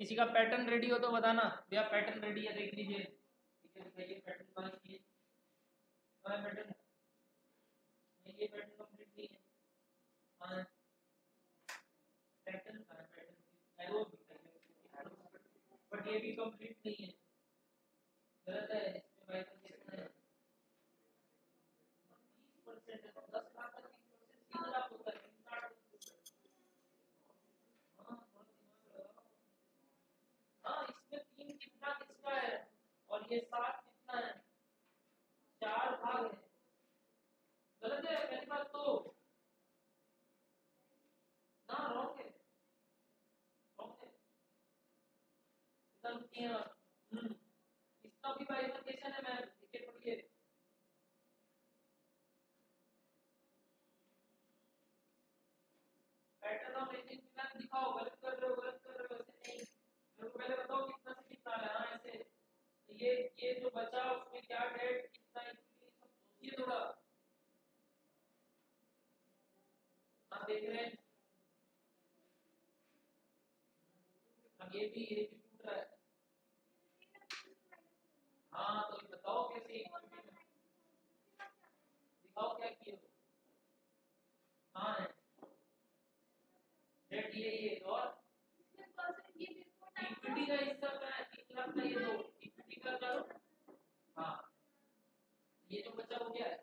[SPEAKER 1] किसी का पैटर्न रेडी हो तो बताना। भैया पैटर्न रेडी है, देख लीजिए। ठीक है, दिखाइए पैटर्न कहाँ चाहिए कहाँ है पैटर्न ये पैटर्न कंप्लीट नहीं है। कहाँ है पैटर्न कहाँ है पैटर्न एरो बट ये भी कंप्लीट नहीं है। गलत है इसमें बाइफर्केशन है परसेंट है दस लाख का तीस परसेंट तीन लाख होता है हाँ इसमें तीन कितना किसका है और ये सात कितना है? चार भाग है। गलत है, पहली बात तो। ना रॉन्ग है। रॉन्ग है। एकदम क्लियर हम्म। इसका भी बाइफर्केशन है मैम लिखे पढ़िए। पैटर्न ऑफ़ एजिंग मैम दिखाओ, गलत कर रहे हो ऐसे नहीं मेरे को पहले बताओ कितना से कितना है हाँ ऐसे ये ये जो बचा उसमें क्या डेट कितना इक्विटी सब सोचिए थोड़ा आप देख रहे हैं अब ये भी ये भी टूट रहा है हाँ तो ये बताओ कैसे इक्विटी में दिखाओ क्या किए हो हाँ है डेट ये ये और इक्विटी का हिस्सा क्या है तीन लाख का ये दो इक्विटी का करो हाँ ये जो बचा हो गया है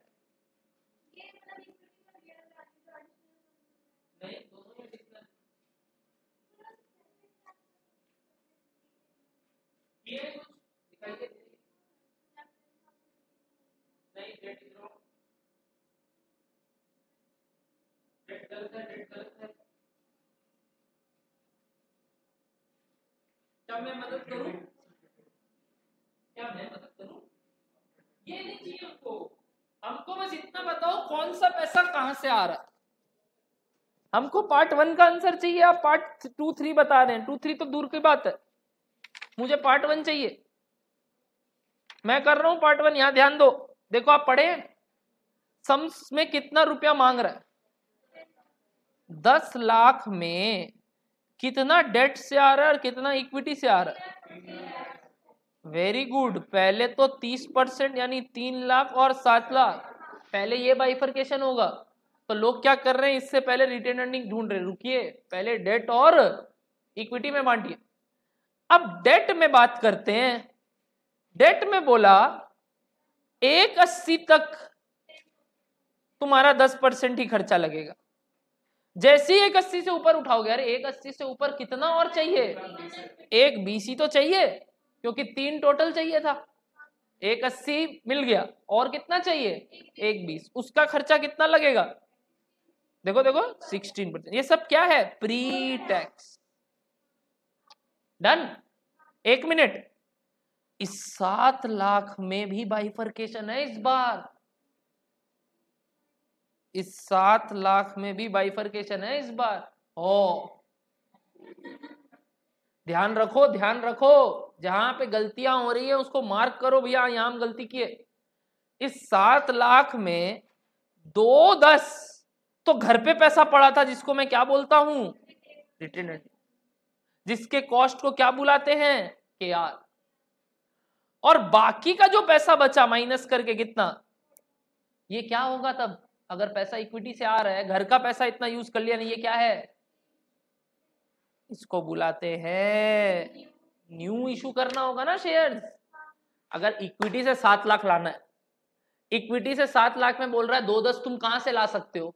[SPEAKER 1] नहीं दोनों में कितना ये है कुछ दिखाइए नहीं डेट इज़ रॉन्ग डेट है है क्या मैं मदद करूँ? क्या मैं मदद करूँ? ये नहीं चाहिए हमको। हमको बस इतना बताओ कौन सा पैसा कहाँ से आ रहा? हमको पार्ट वन का आंसर चाहिए, आप पार्ट टू थ्री बता रहे हैं। टू थ्री तो दूर की बात है। मुझे पार्ट वन चाहिए। मैं कर रहा हूँ पार्ट वन यहाँ ध्यान दो। देखो आप पढ़े सम्स में कितना रुपया मांग रहा है? दस लाख में कितना डेट से आ रहा है और कितना इक्विटी से आ रहा है? वेरी गुड पहले तो तीस परसेंट, यानी तीन लाख और सात लाख। पहले ये बाइफर्केशन होगा। तो लोग क्या कर रहे हैं? इससे पहले रिटेन अर्निंग ढूंढ रहे रुकिए। पहले डेट और इक्विटी में बांटिए। अब डेट में बात करते हैं। डेट में बोला, एक अस्सी तक तुम्हारा दस परसेंट ही खर्चा लगेगा। जैसे ही एक अस्सी से ऊपर उठाओगे, अरे एक अस्सी से ऊपर कितना और चाहिए? एक बीसी तो चाहिए, क्योंकि तीन टोटल चाहिए था। एक अस्सी मिल गया, और कितना चाहिए? एक बीस। उसका खर्चा कितना लगेगा? देखो देखो सिक्सटीन परसेंट ये सब क्या है? प्री टैक्स डन एक मिनट। इस सात लाख में भी बाइफर्केशन है इस बार। इस सात लाख में भी बाइफरकेशन है इस बार। ओ ध्यान रखो ध्यान रखो। जहाँ पे गलतियाँ हो रही है, उसको मार्क करो भैया, यहाँ गलती किए। इस सात लाख में दो दस तो घर पे पैसा पड़ा था जिसको मैं क्या बोलता हूँ? रिटर्न जिसके कॉस्ट को क्या बुलाते हैं? के आर और बाकी का जो पैसा बचा माइनस करके कितना? ये क्या होगा तब? अगर पैसा इक्विटी से आ रहा है, घर का पैसा इतना यूज़ कर लिया नहीं, ये क्या है? इसको बुलाते हैं। न्यू इशू करना होगा ना शेयर्स अगर इक्विटी से सात लाख लाना है। इक्विटी से सात लाख में बोल रहा है, दो दस तुम कहाँ से ला सकते हो?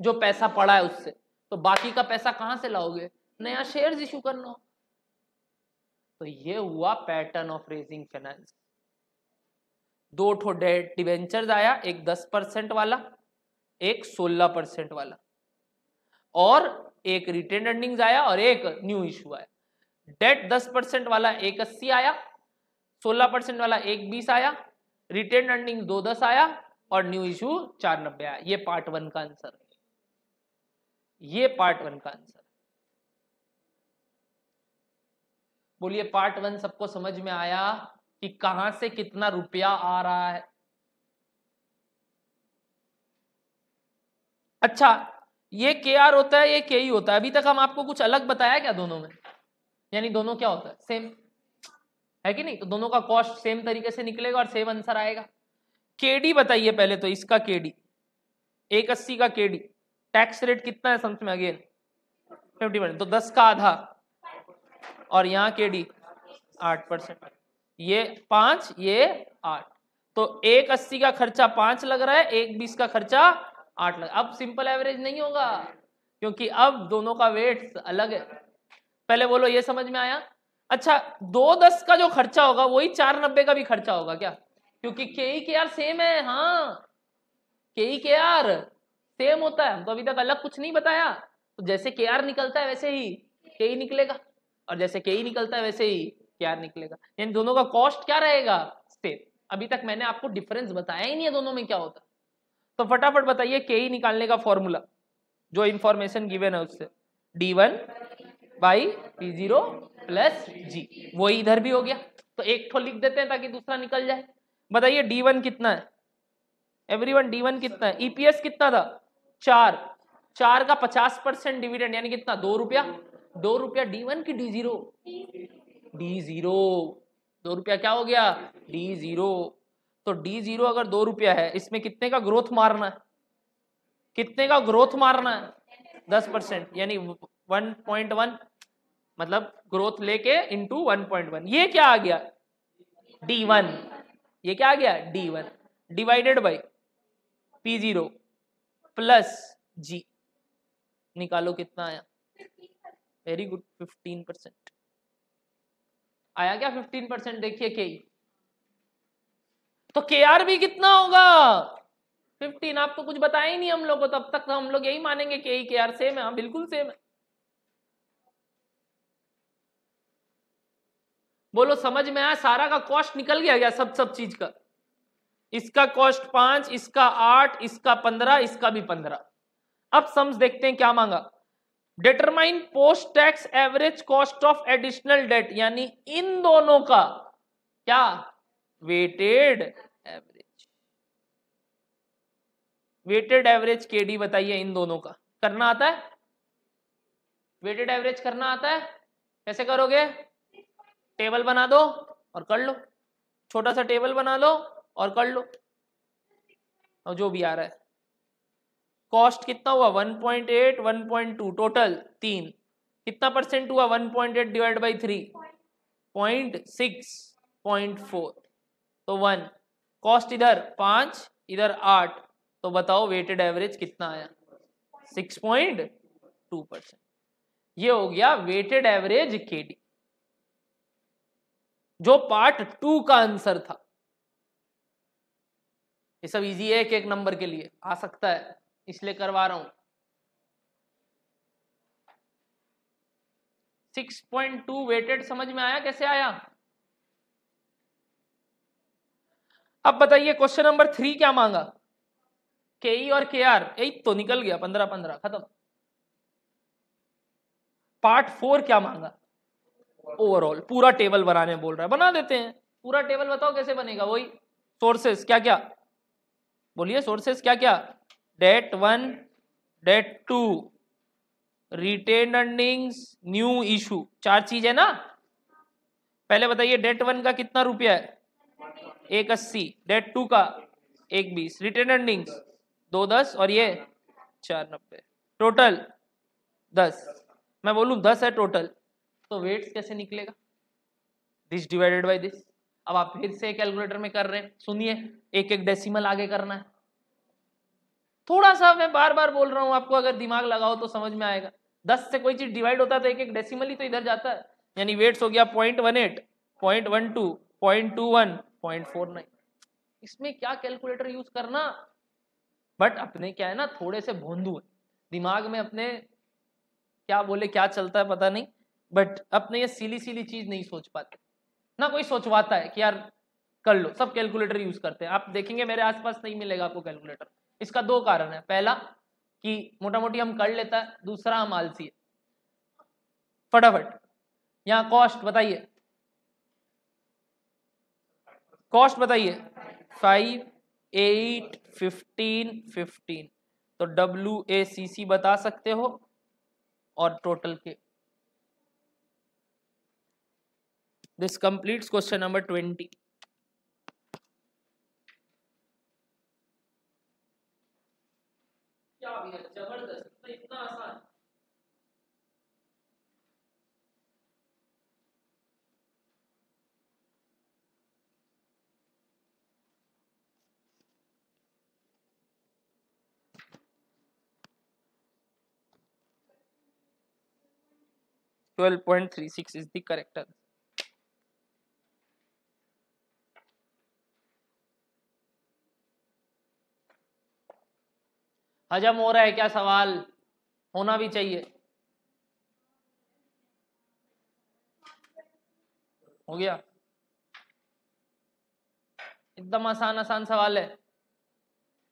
[SPEAKER 1] जो पैसा पड़ा है उससे। तो बाकी का पैसा कहाँ से लाओगे? नया शेयर इशू करना तो ये हुआ पैटर्न ऑफ़ रेजिंग फाइनेंस दो ठो डेट डिवेंचर्स आया, एक दस परसेंट वाला। एक सोलह परसेंट वाला। और एक रिटेन अर्निंग्स आया और एक न्यू इशू आया। डेट दस परसेंट वाला एक अस्सी आया, सोलह परसेंट वाला एक बीस आया रिटेन अर्निंग दो दस आया और न्यू इशू चार नब्बे आया। ये पार्ट वन का आंसर है। ये पार्ट वन का आंसर बोलिए पार्ट वन सबको समझ में आया कि कहाँ से कितना रुपया आ रहा है? अच्छा ये के आर होता है, ये के ई होता है। अभी तक हम आपको कुछ अलग बताया क्या दोनों में? यानी दोनों क्या होता है? सेम है कि नहीं? तो दोनों का कॉस्ट सेम तरीके से निकलेगा और सेम आंसर आएगा। केडी बताइए पहले तो इसका केडी एक अस्सी का केडी टैक्स रेट कितना है समझ में अगेन फिफ्टी परसेंट तो दस का आधा। और यहाँ केडी आठ परसेंट। ये पाँच, ये आठ। तो एक अस्सी का खर्चा पाँच लग रहा है, एक बीस का खर्चा आठ लग अब सिंपल एवरेज नहीं होगा क्योंकि अब दोनों का वेट अलग है। पहले बोलो ये समझ में आया? अच्छा दो दस का जो खर्चा होगा वही चार नब्बे का भी खर्चा होगा क्या? क्योंकि के ई के आर सेम है हाँ। के ई के आर सेम होता है। हम तो अभी तक अलग कुछ नहीं बताया। तो जैसे के आर निकलता है वैसे ही के ई निकलेगा। और जैसे के ई निकलता है वैसे ही के आर निकलेगा। यानी दोनों का कॉस्ट क्या रहेगा? सेम अभी तक मैंने आपको डिफरेंस बताया ही नहीं है दोनों में क्या होता। तो फटाफट बताइए के ई निकालने का फॉर्मूला जो इंफॉर्मेशन गिवन है उससे। D one by P zero plus G वो इधर भी हो गया। तो एक ठो लिख देते हैं ताकि दूसरा निकल जाए। बताइए डी वन कितना है? एवरी वन डी वन कितना है? ईपीएस कितना था? चार। चार का पचास परसेंट डिविडेंड यानी कितना? दो रुपया। दो रुपया डी वन की डी ज़ीरो डी ज़ीरो दो रुपया क्या हो गया? डी ज़ीरो तो डी ज़ीरो अगर दो रुपया है, इसमें कितने का ग्रोथ मारना है? कितने का ग्रोथ मारना है? दस परसेंट, यानी वन पॉइंट वन मतलब ग्रोथ लेके इंटू वन पॉइंट वन ये क्या आ गया? डी वन ये क्या आ गया? D one divided by P zero plus G निकालो कितना आया? वेरी गुड फिफ्टीन परसेंट आया क्या फिफ्टीन परसेंट देखिए के तो के आर भी कितना होगा? फिफ्टीन आपको कुछ बताया ही नहीं हम लोग को, तब तक तो हम लोग यही मानेंगे के के आर सेम है हाँ बिल्कुल सेम है। बोलो, समझ में आया? सारा का कॉस्ट निकल गया क्या सब सब चीज़ का? इसका कॉस्ट पाँच, इसका आठ, इसका पंद्रह, इसका भी पंद्रह। अब सम्स देखते हैं क्या मांगा। Determine post tax average cost of additional debt यानी इन दोनों का क्या? Weighted average weighted average KD बताइए इन दोनों का। करना आता है? वेटेड एवरेज करना आता है? कैसे करोगे? टेबल बना दो और कर लो। छोटा सा टेबल बना लो और कर लो। और जो भी आ रहा है। कॉस्ट कितना हुआ? 1.8 1.2 टोटल तीन। कितना परसेंट हुआ? 1.8 divide by three point six point four तो वन। कॉस्ट इधर पाँच, इधर आठ। तो बताओ वेटेड एवरेज कितना आया? सिक्स पॉइंट टू परसेंट ये हो गया वेटेड एवरेज के डी जो पार्ट टू का आंसर था। ये सब इजी है एक एक नंबर के लिए। आ सकता है। इसलिए करवा रहा हूँ। 6.2 वेटेड समझ में आया? कैसे आया? अब बताइए क्वेश्चन नंबर थ्री क्या मांगा? के ई और के आर यही तो निकल गया, पंद्रह पंद्रह, खत्म। पार्ट फोर क्या मांगा? ओवरऑल पूरा टेबल बनाने बोल रहा है। बना देते हैं। पूरा टेबल बताओ कैसे बनेगा? वही सोर्सेस क्या क्या? बोलिए सोर्सेस क्या क्या? Debt one debt two retain earnings new issue चार चीज़ है ना? पहले बताइए डेट वन का कितना रुपया है? एक अस्सी, डेट टू का एक बीस, रिटेन अर्निंग्स दो दस और ये चार नब्बे। टोटल दस। मैं बोलूँ दस है टोटल तो वेट्स कैसे निकलेगा? दिस डिवाइडेड बाय दिस अब आप फिर से कैलकुलेटर में कर रहे हैं। सुनिए एक एक डेसिमल आगे करना है। थोड़ा सा मैं बार बार बोल रहा हूँ, आपको अगर दिमाग लगाओ तो समझ में आएगा। दस से कोई चीज़ डिवाइड होता है तो एक एक डेसिमल ही तो इधर जाता है। यानी वेट्स हो गया point one eight point one two point two one point four nine इसमें क्या कैलकुलेटर यूज़ करना? बट अपने क्या है ना, थोड़े से भोंदू है। दिमाग में अपने क्या बोले, क्या चलता है पता नहीं। बट अपने ये सीली सीली चीज़ नहीं सोच पाते। ना कोई सोचवाता है कि यार कर लो, सब कैलकुलेटर यूज़ करते हैं। आप देखेंगे मेरे आसपास नहीं मिलेगा आपको कैलकुलेटर इसका दो कारण है। पहला, कि मोटा मोटी हम कर लेता है, दूसरा हम आलसी है। फटाफट। यहाँ कॉस्ट बताइए। कॉस्ट बताइए। Five, eight, fifteen fifteen. तो डब्ल्यू ए सी सी बता सकते हो और टोटल के। This completes question number twenty 12.36 is the correct answer. हजम हो रहा है क्या? सवाल होना भी चाहिए। हो गया। एकदम आसान आसान सवाल है।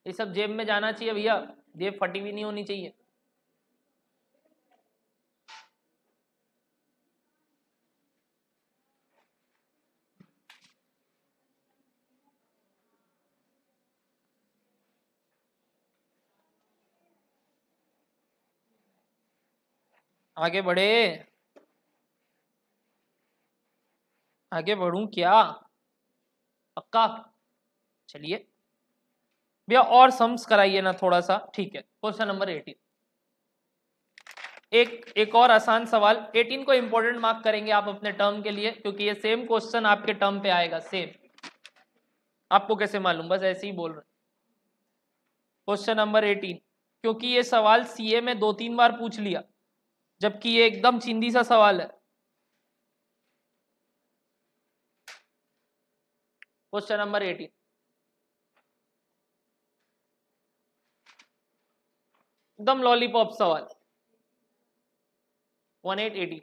[SPEAKER 1] ये सब जेब में जाना चाहिए भैया। जेब फटी भी नहीं होनी चाहिए। आगे बढ़े। आगे बढ़ू क्या? पक्का? चलिए। भैया और सम्स कराइए ना थोड़ा सा ठीक है। क्वेश्चन नंबर एटीन एक एक और आसान सवाल। 18 को इंपॉर्टेंट मार्क करेंगे आप अपने टर्म के लिए, क्योंकि ये सेम क्वेश्चन आपके टर्म पे आएगा। सेम आपको कैसे मालूम? बस ऐसे ही बोल रहे क्वेश्चन नंबर 18 क्योंकि ये सवाल सीए में दो तीन बार पूछ लिया। जबकि ये एकदम चिंदी सा सवाल है। क्वेश्चन नंबर एटीन एकदम लॉलीपॉप सवाल। One eight eighty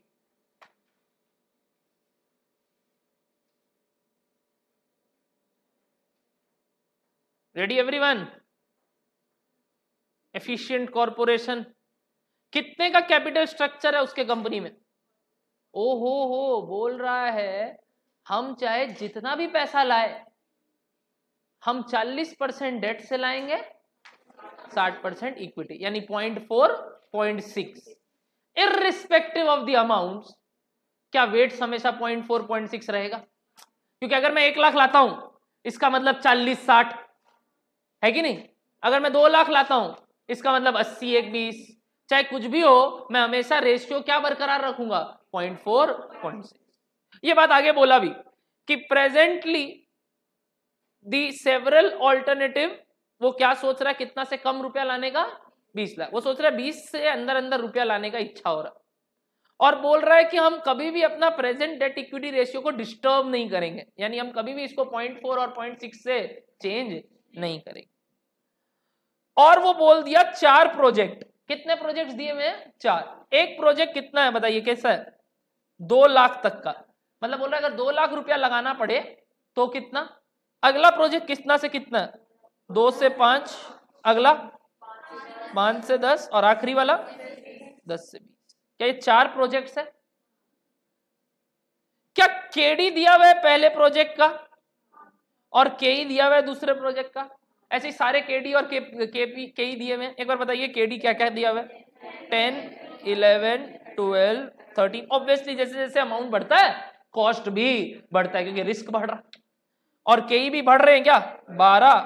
[SPEAKER 1] ready everyone efficient corporation कितने का कैपिटल स्ट्रक्चर है उसके कंपनी में? ओ हो हो बोल रहा है, हम चाहे जितना भी पैसा लाए, हम 40 परसेंट डेट से लाएँगे 60 परसेंट इक्विटी यानी point four point six irrespective of the amount क्या वेट हमेशा पॉइंट फोर पॉइंट सिक्स रहेगा? क्योंकि अगर मैं एक लाख लाता हूँ, इसका मतलब चालीस साठ, है कि नहीं? अगर मैं दो लाख लाता हूँ, इसका मतलब अस्सी, एक बीस चाहे कुछ भी हो, मैं हमेशा रेशियो क्या बरकरार रखूँगा? पॉइंट फोर पॉइंट सिक्स ये बात आगे बोला भी कि प्रेजेंटली दी सेवरल ऑल्टरनेटिव वो क्या सोच रहा है कितना से कम रुपया लाने का? बीस लाख। वो सोच रहा है बीस से अंदर अंदर रुपया लाने का इच्छा हो रहा। और बोल रहा है कि हम कभी भी अपना प्रेजेंट डेट इक्विटी रेशियो को डिस्टर्ब नहीं करेंगे। यानी हम कभी भी इसको पॉइंट फोर और पॉइंट सिक्स से चेंज नहीं करेंगे। और वो बोल दिया चार प्रोजेक्ट कितने प्रोजेक्ट दिए हुए चार। एक प्रोजेक्ट कितना है बताइए, कैसा है? दो लाख तक का। मतलब बोल रहा है, अगर दो लाख रुपया लगाना पड़े तो कितना? अगला प्रोजेक्ट कितना से कितना दो से पाँच, अगला? पाँच से दस, और आखिरी वाला? दस से बीस। क्या ये चार प्रोजेक्ट्स है? क्या केडी दिया हुआ है पहले प्रोजेक्ट का? और केई दिया हुआ है दूसरे प्रोजेक्ट का? ऐसे ही सारे केडी और के के पी के ही दिए हुए एक बार बताइए के डी क्या क्या दिया हुआ है? Ten eleven twelve thirteen obviously जैसे जैसे अमाउंट बढ़ता है कॉस्ट भी बढ़ता है, क्योंकि रिस्क बढ़ रहा और के भी बढ़ रहे हैं क्या? बारह,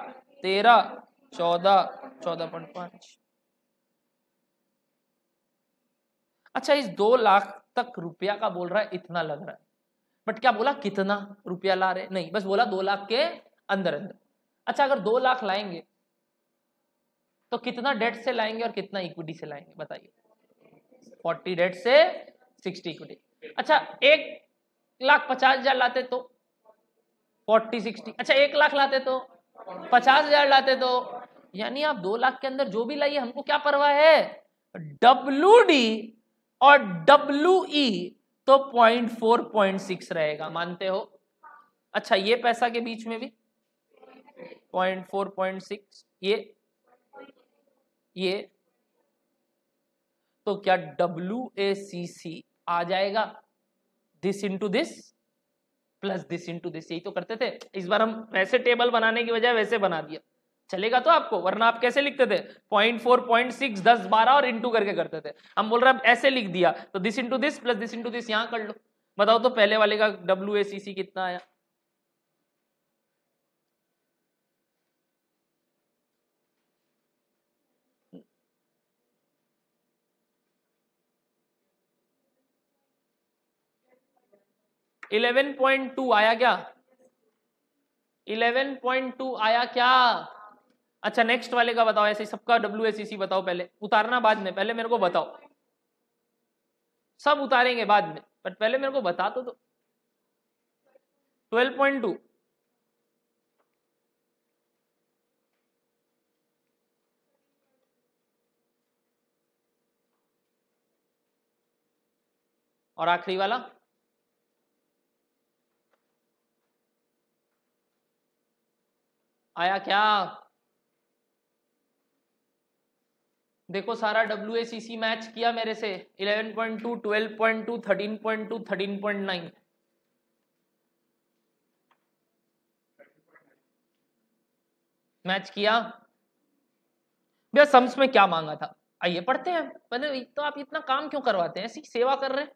[SPEAKER 1] तेरह, चौदह चौदह पॉइंट पाँच। अच्छा इस दो लाख तक रुपया का बोल रहा है, इतना लग रहा है। बट क्या बोला? कितना रुपया ला रहे नहीं, बस बोला दो लाख के अंदर अंदर अच्छा अगर दो लाख लाएँगे तो कितना डेट से लाएँगे और कितना इक्विटी से लाएँगे? बताइए। फोर्टी डेट से सिक्सटी इक्विटी अच्छा एक लाख पचास हज़ार लाते तो? फोर्टी सिक्सटी अच्छा एक लाख लाते तो? पचास हज़ार लाते तो? यानी आप दो लाख के अंदर जो भी लाइए, हमको क्या परवाह है? डब्ल्यू डी और डब्ल्यू ई e तो पॉइंट फोर पॉइंट सिक्स रहेगा। मानते हो? अच्छा ये पैसा के बीच में भी? पॉइंट फोर, पॉइंट सिक्स, ये ये तो क्या डब्ल्यू ए सी सी आ जाएगा? This into this plus this into this यही तो करते थे। इस बार हम वैसे टेबल बनाने की बजाय वैसे बना दिया। चलेगा तो आपको, वरना आप कैसे लिखते थे? पॉइंट फोर, पॉइंट सिक्स, दस, बारह और इंटू करके करते थे। हम बोल रहे हैं ऐसे लिख दिया तो this into this plus this into this यहाँ कर लो। बताओ तो पहले वाले का डब्ल्यू ए सी सी कितना आया? इलेवन पॉइंट टू आया क्या? इलेवन पॉइंट टू आया क्या? अच्छा नेक्स्ट वाले का बताओ, ऐसे सबका डब्ल्यू बताओ पहले। उतारना बाद में, पहले मेरे को बताओ। सब उतारेंगे बाद में बट पहले मेरे को बता तो दो। Twelve point two. और आखिरी वाला? आया क्या? देखो सारा डब्ल्यू मैच किया मेरे से। 11.2, 12.2, 13.2, 13.9 मैच किया? भैया सम्स में क्या मांगा था? आइए पढ़ते हैं। पहले तो आप इतना काम क्यों करवाते हैं? ऐसी सेवा कर रहे हैं।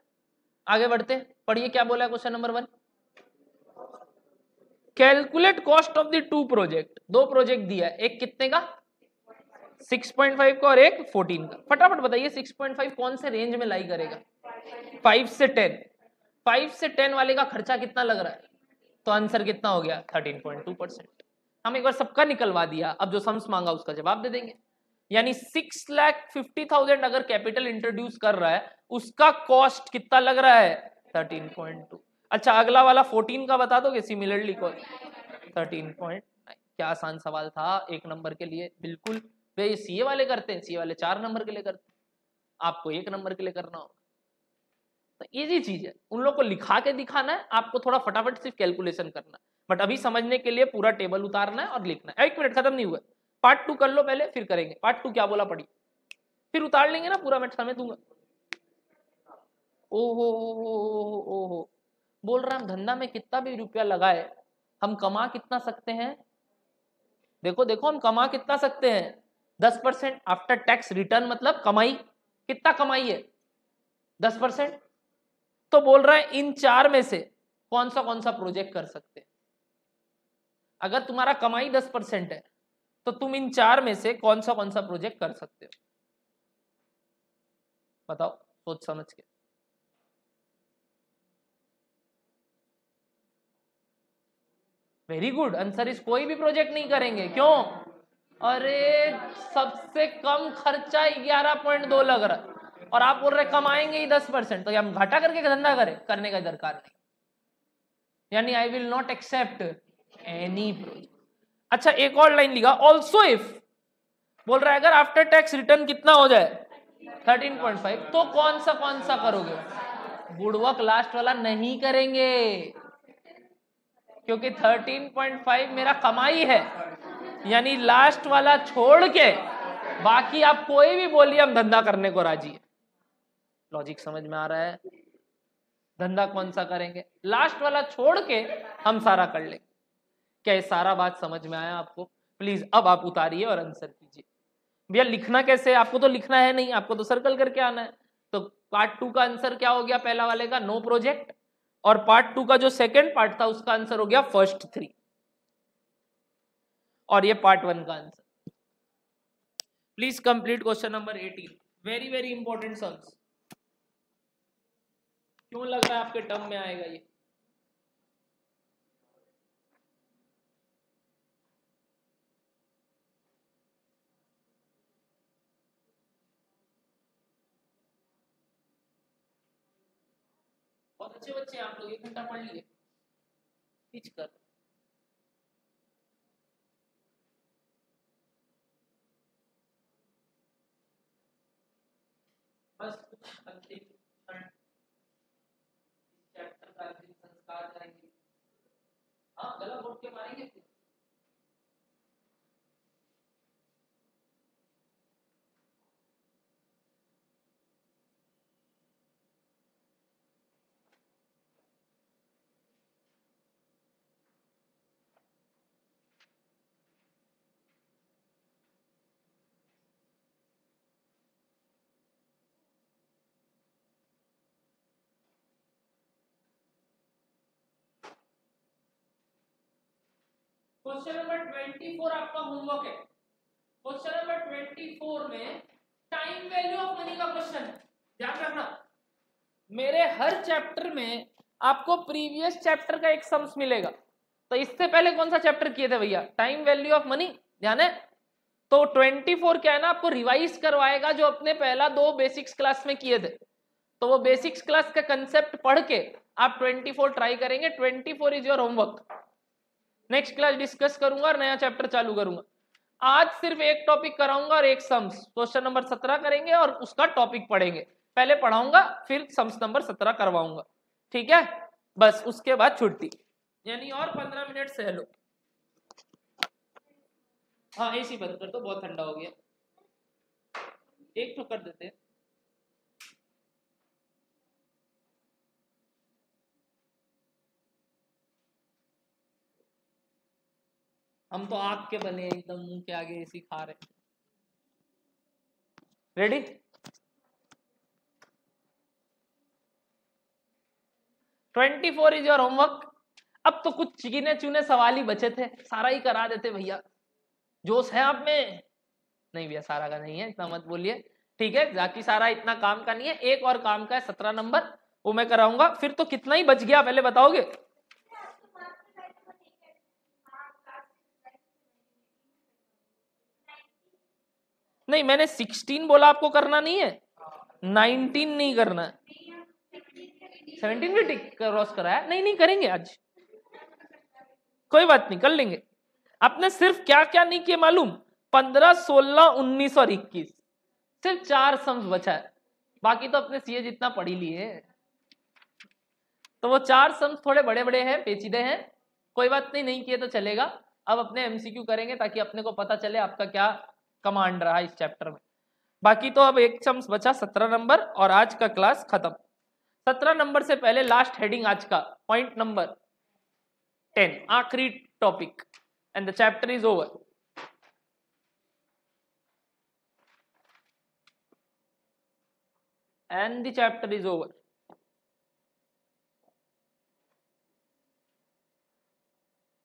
[SPEAKER 1] आगे बढ़ते पढ़िए क्या बोला question number one calculate cost of the two project. दो प्रोजेक्ट दिया है, एक कितने का? 6.5 का और एक 14 का। फटाफट बताइए 6.5 कौन से रेंज में लाई करेगा? 5 से 10 5 से 10 वाले का खर्चा कितना लग रहा है? तो आंसर कितना हो गया? 13.2 परसेंट। हम एक बार सबका निकलवा दिया, अब जो सम्स मांगा उसका जवाब दे देंगे। यानी सिक्स लैख फिफ्टी थाउज़ेंड अगर कैपिटल इंट्रोड्यूस कर रहा है, उसका कॉस्ट कितना लग रहा है? Thirteen point two. अच्छा अगला वाला फोर्टीन का बता दोगे? सिमिलरली को थर्टीन पॉइंट क्या आसान सवाल था, एक नंबर के लिए। बिल्कुल। वे ये सी वाले करते हैं सीए वाले चार नंबर के लिए करते हैं। आपको एक नंबर के लिए करना होगा। तो इजी चीज़ है। उन लोग को लिखा के दिखाना है, आपको थोड़ा फटाफट सिर्फ़ कैलकुलेशन करना है। बट अभी समझने के लिए पूरा टेबल उतारना है और लिखना है। एक मिनट खत्म नहीं हुआ। पार्ट टू कर लो पहले, फिर करेंगे। पार्ट टू क्या बोला पड़ी फिर उतार लेंगे ना पूरा, मैं समय दूँगा। ओहो ओहो ओहो। बोल रहा हम धंधा में कितना भी रुपया लगाए, हम कमा कितना सकते हैं? देखो देखो, हम कमा कितना सकते हैं? दस परसेंट आफ्टर टैक्स रिटर्न मतलब कमाई। कितना कमाई है? दस परसेंट। तो बोल रहा है, इन चार में से कौन सा कौन सा प्रोजेक्ट कर सकते हैं? अगर तुम्हारा कमाई दस परसेंट है तो तुम इन चार में से कौन सा कौन सा प्रोजेक्ट कर सकते हो? बताओ, सोच समझ के। वेरी गुड आंसर इज़ कोई भी प्रोजेक्ट नहीं करेंगे। क्यों? अरे, सबसे कम खर्चा ग्यारह पॉइंट दो लग रहा और आप बोल रहे कमाएँगे ही दस परसेंट। तो हम घाटा करके धंधा करें, करने का दरकार नहीं। यानी I will not accept any project अच्छा एक और लाइन लिखा। ऑल्सो इफ़ बोल रहा है, अगर आफ्टर टैक्स रिटर्न कितना हो जाए? 13.5 तो कौन सा कौन सा करोगे? बुड़वक लास्ट वाला नहीं करेंगे। क्योंकि 13.5 मेरा कमाई है। यानी लास्ट वाला छोड़ के बाकी आप कोई भी बोलिए, हम धंधा करने को राज़ी है। लॉजिक समझ में आ रहा है? धंधा कौन सा करेंगे? लास्ट वाला छोड़ के हम सारा कर लेंगे। क्या ये सारा बात समझ में आया आपको? प्लीज़ अब आप उतारिए और आंसर कीजिए। भैया, लिखना कैसे? आपको तो लिखना है नहीं, आपको तो सर्कल करके आना है। तो पार्ट टू का आंसर क्या हो गया पहला वाले का? नो प्रोजेक्ट और पार्ट टू का जो सेकेंड पार्ट था, उसका आंसर हो गया फ़र्स्ट थ्री और ये पार्ट वन का answer please complete question number eighteen very very important sums क्यों लग रहा है आपके टर्म में आएगा ये? अच्छे बच्चे आप लोग एक घंटा पढ़ लिए पिच कर। बस कुछ अंतिम क्षण चैप्टर का अंतिम संस्कार करेंगे हाँ गला घोट के मारेंगे? क्वेश्चन नंबर 24 आपका होमवर्क है। क्वेश्चन नंबर 24 में टाइम वैल्यू ऑफ़ मनी का क्वेश्चन ध्यान रखना। मेरे हर चैप्टर में आपको प्रीवियस चैप्टर का एक सम्स मिलेगा। तो इससे पहले कौन सा चैप्टर किए थे भैया? टाइम वैल्यू ऑफ़ मनी ध्यान है? तो 24 क्या है ना, आपको रिवाइज करवाएगा जो अपने पहला दो बेसिक्स क्लास में किए थे। तो वो बेसिक्स क्लास का कंसेप्ट पढ़ के आप 24 ट्राई करेंगे। 24 is your homework next class discuss करूँगा और नया चैप्टर चालू करूँगा। आज सिर्फ़ एक टॉपिक कराऊँगा और एक सम्स क्वेश्चन नंबर सत्रह करेंगे और उसका टॉपिक पढ़ेंगे। पहले पढ़ाऊँगा, फिर सम्स नंबर सत्रह करवाऊँगा। ठीक है? बस, उसके बाद छुट्टी। यानी और पंद्रह मिनट सह लो। हाँ एसी बंद कर दो तो बहुत ठंडा हो गया। एक तो कर देते हैं। हम तो आग के बने एकदम मुँह के आगे एसी खा रहे ready twenty four is your homework अब तो कुछ गिने चुने सवाल ही बचे थे, सारा ही करा देते भैया। जोश है आप में? नहीं भैया, सारा का नहीं है, इतना मत बोलिए। ठीक है, जाकी सारा इतना काम का नहीं है, एक और काम का है, सत्रह नंबर, वो मैं कराऊँगा। फिर तो कितना ही बच गया, पहले बताओगे? नहीं, मैंने सिक्सटीन बोला आपको करना नहीं है। नाइनटीन नहीं करना। सेवनटीन भी क्रॉस कराया नहीं नहीं करेंगे आज। कोई बात नहीं, कर लेंगे। आपने सिर्फ़ क्या क्या नहीं किए मालूम? पंद्रह, सोलह, उन्नीस और इक्कीस। सिर्फ़ चार सम्स बचा है। बाकी तो अपने सीए जितना पढ़ी लिए तो वो चार सम्स थोड़े बड़े बड़े हैं, पेचीदे हैं। कोई बात नहीं नहीं किए तो चलेगा। अब अपने एमसीक्यू करेंगे ताकि अपने को पता चले आपका क्या कमांड रहा इस चैप्टर में। बाकी तो अब एक सम्स बचा सत्रह नंबर और आज का क्लास खत्म। सत्रह नंबर से पहले लास्ट हेडिंग आज का पॉइंट नंबर टेन आखिरी topic end the chapter is over and the chapter is over.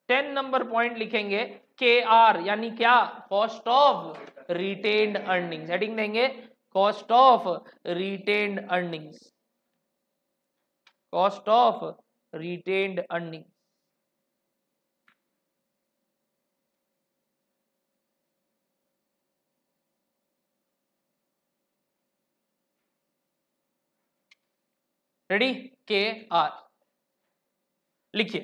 [SPEAKER 1] Ten number point लिखेंगे। के आर यानी क्या? Cost of retained earnings heading देंगे cost of retained earnings cost of retained earning ready K R लिखिए।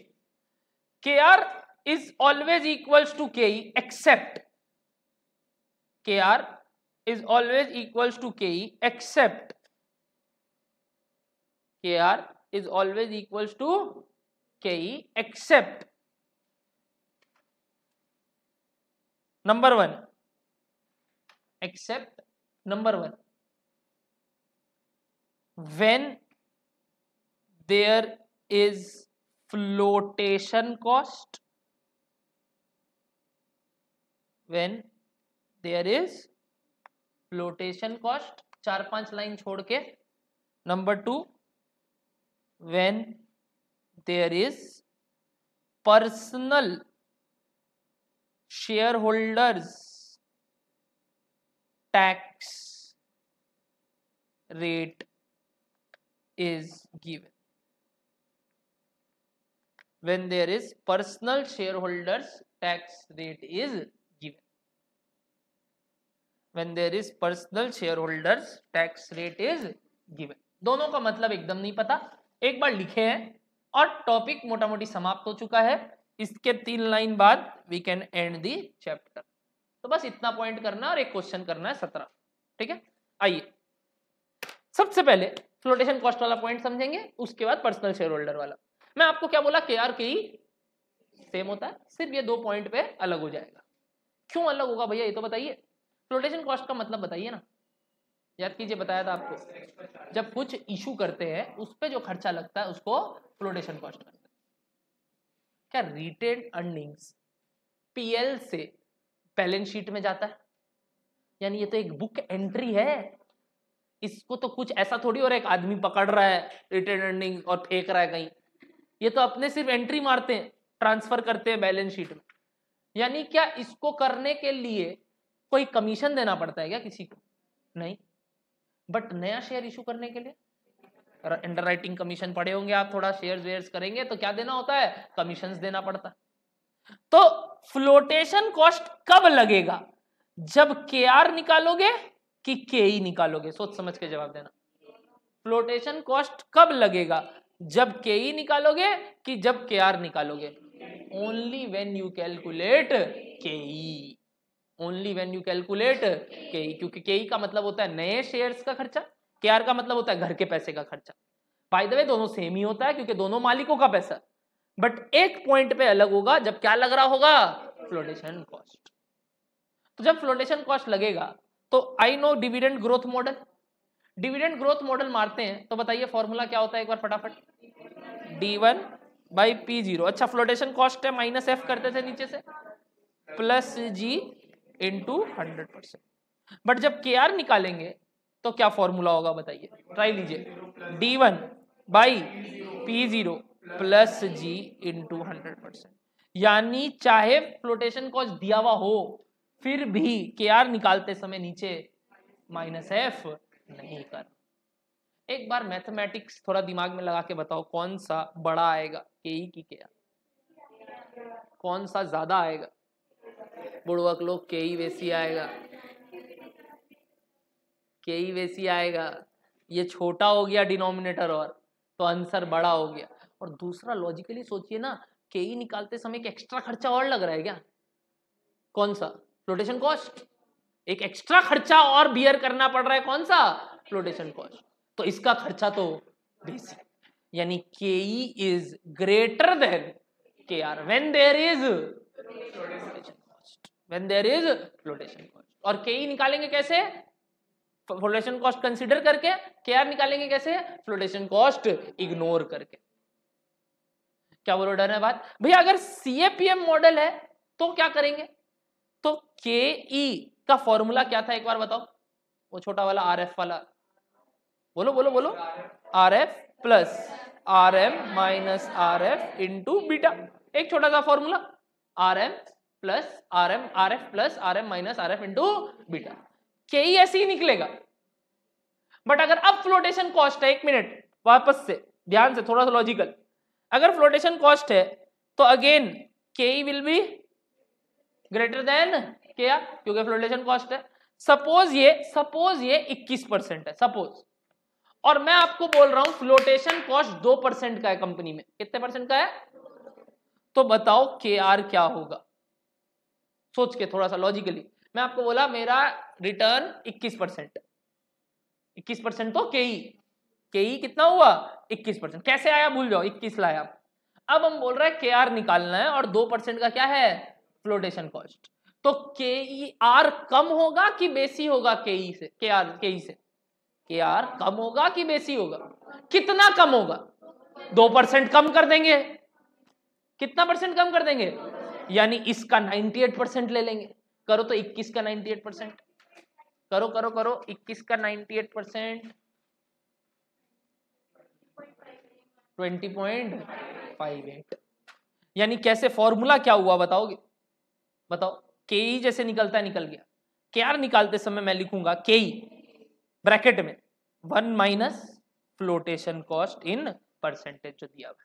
[SPEAKER 1] K R is always equals to Ke except Kr is always equals to Ke except Kr is always equals to Ke except number 1 except number 1 when there is flotation cost when there is flotation cost चार पाँच line छोड़ के। Number two there is personal share holders tax rate is given when there is personal shareholders tax rate is when there is personal shareholders tax rate is given. दोनों का मतलब एकदम नहीं पता। एक बार लिखे हैं और टॉपिक मोटा मोटी समाप्त हो चुका है। इसके तीन लाइन बाद we can end the chapter तो बस इतना पॉइंट करना और एक क्वेश्चन करना है सत्रह। ठीक है? आइए। सबसे पहले फ्लोटेशन कॉस्ट वाला पॉइंट समझेंगे, उसके बाद पर्सनल शेयर होल्डर वाला। मैं आपको क्या बोला? के आर के सेम होता है। सिर्फ़ ये दो पॉइंट पे अलग हो जाएगा। क्यों अलग होगा भैया? ये तो बताइए। फ्लोटेशन कॉस्ट का मतलब बताइए ना। याद कीजिए, बताया था आपको। जब कुछ इशू करते हैं, उस पर जो खर्चा लगता है, उसको फ्लोटेशन कॉस्ट करते हैं। क्या रिटेन अर्निंग्स पीएल से बैलेंस शीट में जाता है? यानी ये तो एक बुक एंट्री है। इसको तो कुछ ऐसा थोड़ी और एक आदमी पकड़ रहा है रिटेन अर्निंग और फेंक रहा है कहीं। ये तो अपने सिर्फ़ एंट्री मारते हैं ट्रांसफ़र करते हैं बैलेंस शीट में। यानी क्या इसको करने के लिए कोई कमीशन देना पड़ता है क्या किसी को? नहीं। बट नया शेयर इशू करने के लिए? अंडर राइटिंग कमीशन पड़े होंगे आप, थोड़ा शेयर वेयर करेंगे तो क्या देना होता है? कमीशन देना पड़ता है। तो फ्लोटेशन कॉस्ट कब लगेगा? जब के आर निकालोगे कि के ई निकालोगे? सोच समझ के जवाब देना। फ्लोटेशन कॉस्ट कब लगेगा? जब के ई निकालोगे कि जब के आर निकालोगे? Only when you calculate K E only when you calculate K क्योंकि के का मतलब होता है नए शेयर्स का खर्चा के का मतलब होता है घर के पैसे का खर्चा। बाय द वे दोनों सेम ही होता है क्योंकि दोनों मालिकों का पैसा। बट एक पॉइंट पे अलग होगा, जब क्या लग रहा होगा? फ्लोटेशन कॉस्ट तो जब फ्लोटेशन कॉस्ट लगेगा तो I know dividend growth model dividend growth model मारते हैं तो बताइए फॉर्मूला क्या होता है एक बार फटाफट। D one by P zero अच्छा फ्लोटेशन कॉस्ट है माइनस एफ़ करते थे नीचे से। Plus G into hundred percent but जब के आर निकालेंगे तो क्या फॉर्मूला होगा बताइए? ट्राई लीजिए. D one by P zero plus G into hundred percent यानी चाहे फ्लोटेशन कॉस्ट दिया हुआ हो, फिर भी के आर निकालते समय नीचे माइनस एफ़ नहीं कर. एक बार मैथमेटिक्स थोड़ा दिमाग में लगा के बताओ, कौन सा बड़ा आएगा? के ई की के आर कौन सा ज़्यादा आएगा? बुड़वक लोग के ही वैसी आएगा। के ही वैसी आएगा। ये छोटा हो गया डिनोमिनेटर और तो आंसर बड़ा हो गया। और दूसरा लॉजिकली सोचिए ना, के ही निकालते समय एक एक्स्ट्रा खर्चा और लग रहा है क्या? कौन सा? फ्लोटेशन कॉस्ट एक एक्स्ट्रा खर्चा और बियर करना पड़ रहा है कौन सा? फ्लोटेशन कॉस्ट तो इसका खर्चा तो बेसिक यानी K E is greater than K R when there is when there is flotation cost. और के ई निकालेंगे कैसे? फ्लोटेशन कॉस्ट कंसिडर करके के निकालेंगे कैसे? फ्लोटेशन कॉस्ट इग्नोर करके। क्या बोलो, डर है बात? भैया, अगर सीएपीएम मॉडल है तो क्या करेंगे? तो के ई का फॉर्मूला क्या था? एक बार बताओ। वो छोटा वाला आर एफ़ वाला। बोलो बोलो बोलो। R F plus R M minus R F into beta एक छोटा सा formula R M plus R M R F plus R M minus R F into beta के ही ऐसे ही निकलेगा। बट अगर अब फ्लोटेशन कॉस्ट है, एक मिनट वापस से, ध्यान से, थोड़ा सा लॉजिकल अगर फ्लोटेशन कॉस्ट है तो अगेन के will be greater than K क्योंकि फ्लोटेशन कॉस्ट है। सपोज़ ये सपोज़ ये 21 परसेंट है सपोज़ और मैं आपको बोल रहा हूँ फ्लोटेशन कॉस्ट दो परसेंट का है कंपनी में। कितने परसेंट का है? तो बताओ के आर क्या होगा। सोच के थोड़ा सा लॉजिकली मैं आपको बोला, मेरा रिटर्न 21 परसेंट। इक्कीस परसेंट तो के के कितना हुआ? 21 परसेंट। कैसे आया? भूल जाओ 21 लाया अब हम बोल रहे हैं के आर निकालना है और दो परसेंट का क्या है? फ्लोटेशन कॉस्ट तो के आर कम होगा कि बेसी होगा के से? के आर के से। के आर कम होगा कि बेसी होगा? कितना कम होगा? दो परसेंट कम कर देंगे। कितना परसेंट कम कर देंगे? यानी इसका 98 परसेंट ले लेंगे। करो तो 21 का 98 परसेंट। करो करो करो 21 का 98 percent. Twenty point five eight. यानी कैसे फॉर्मूला क्या हुआ बताओगे? बताओ। के ई e जैसे निकलता है, निकल गया। के आर निकालते समय मैं लिखूँगा के ई ब्रैकेट में। One minus flotation cost in percentage जो दिया हुआ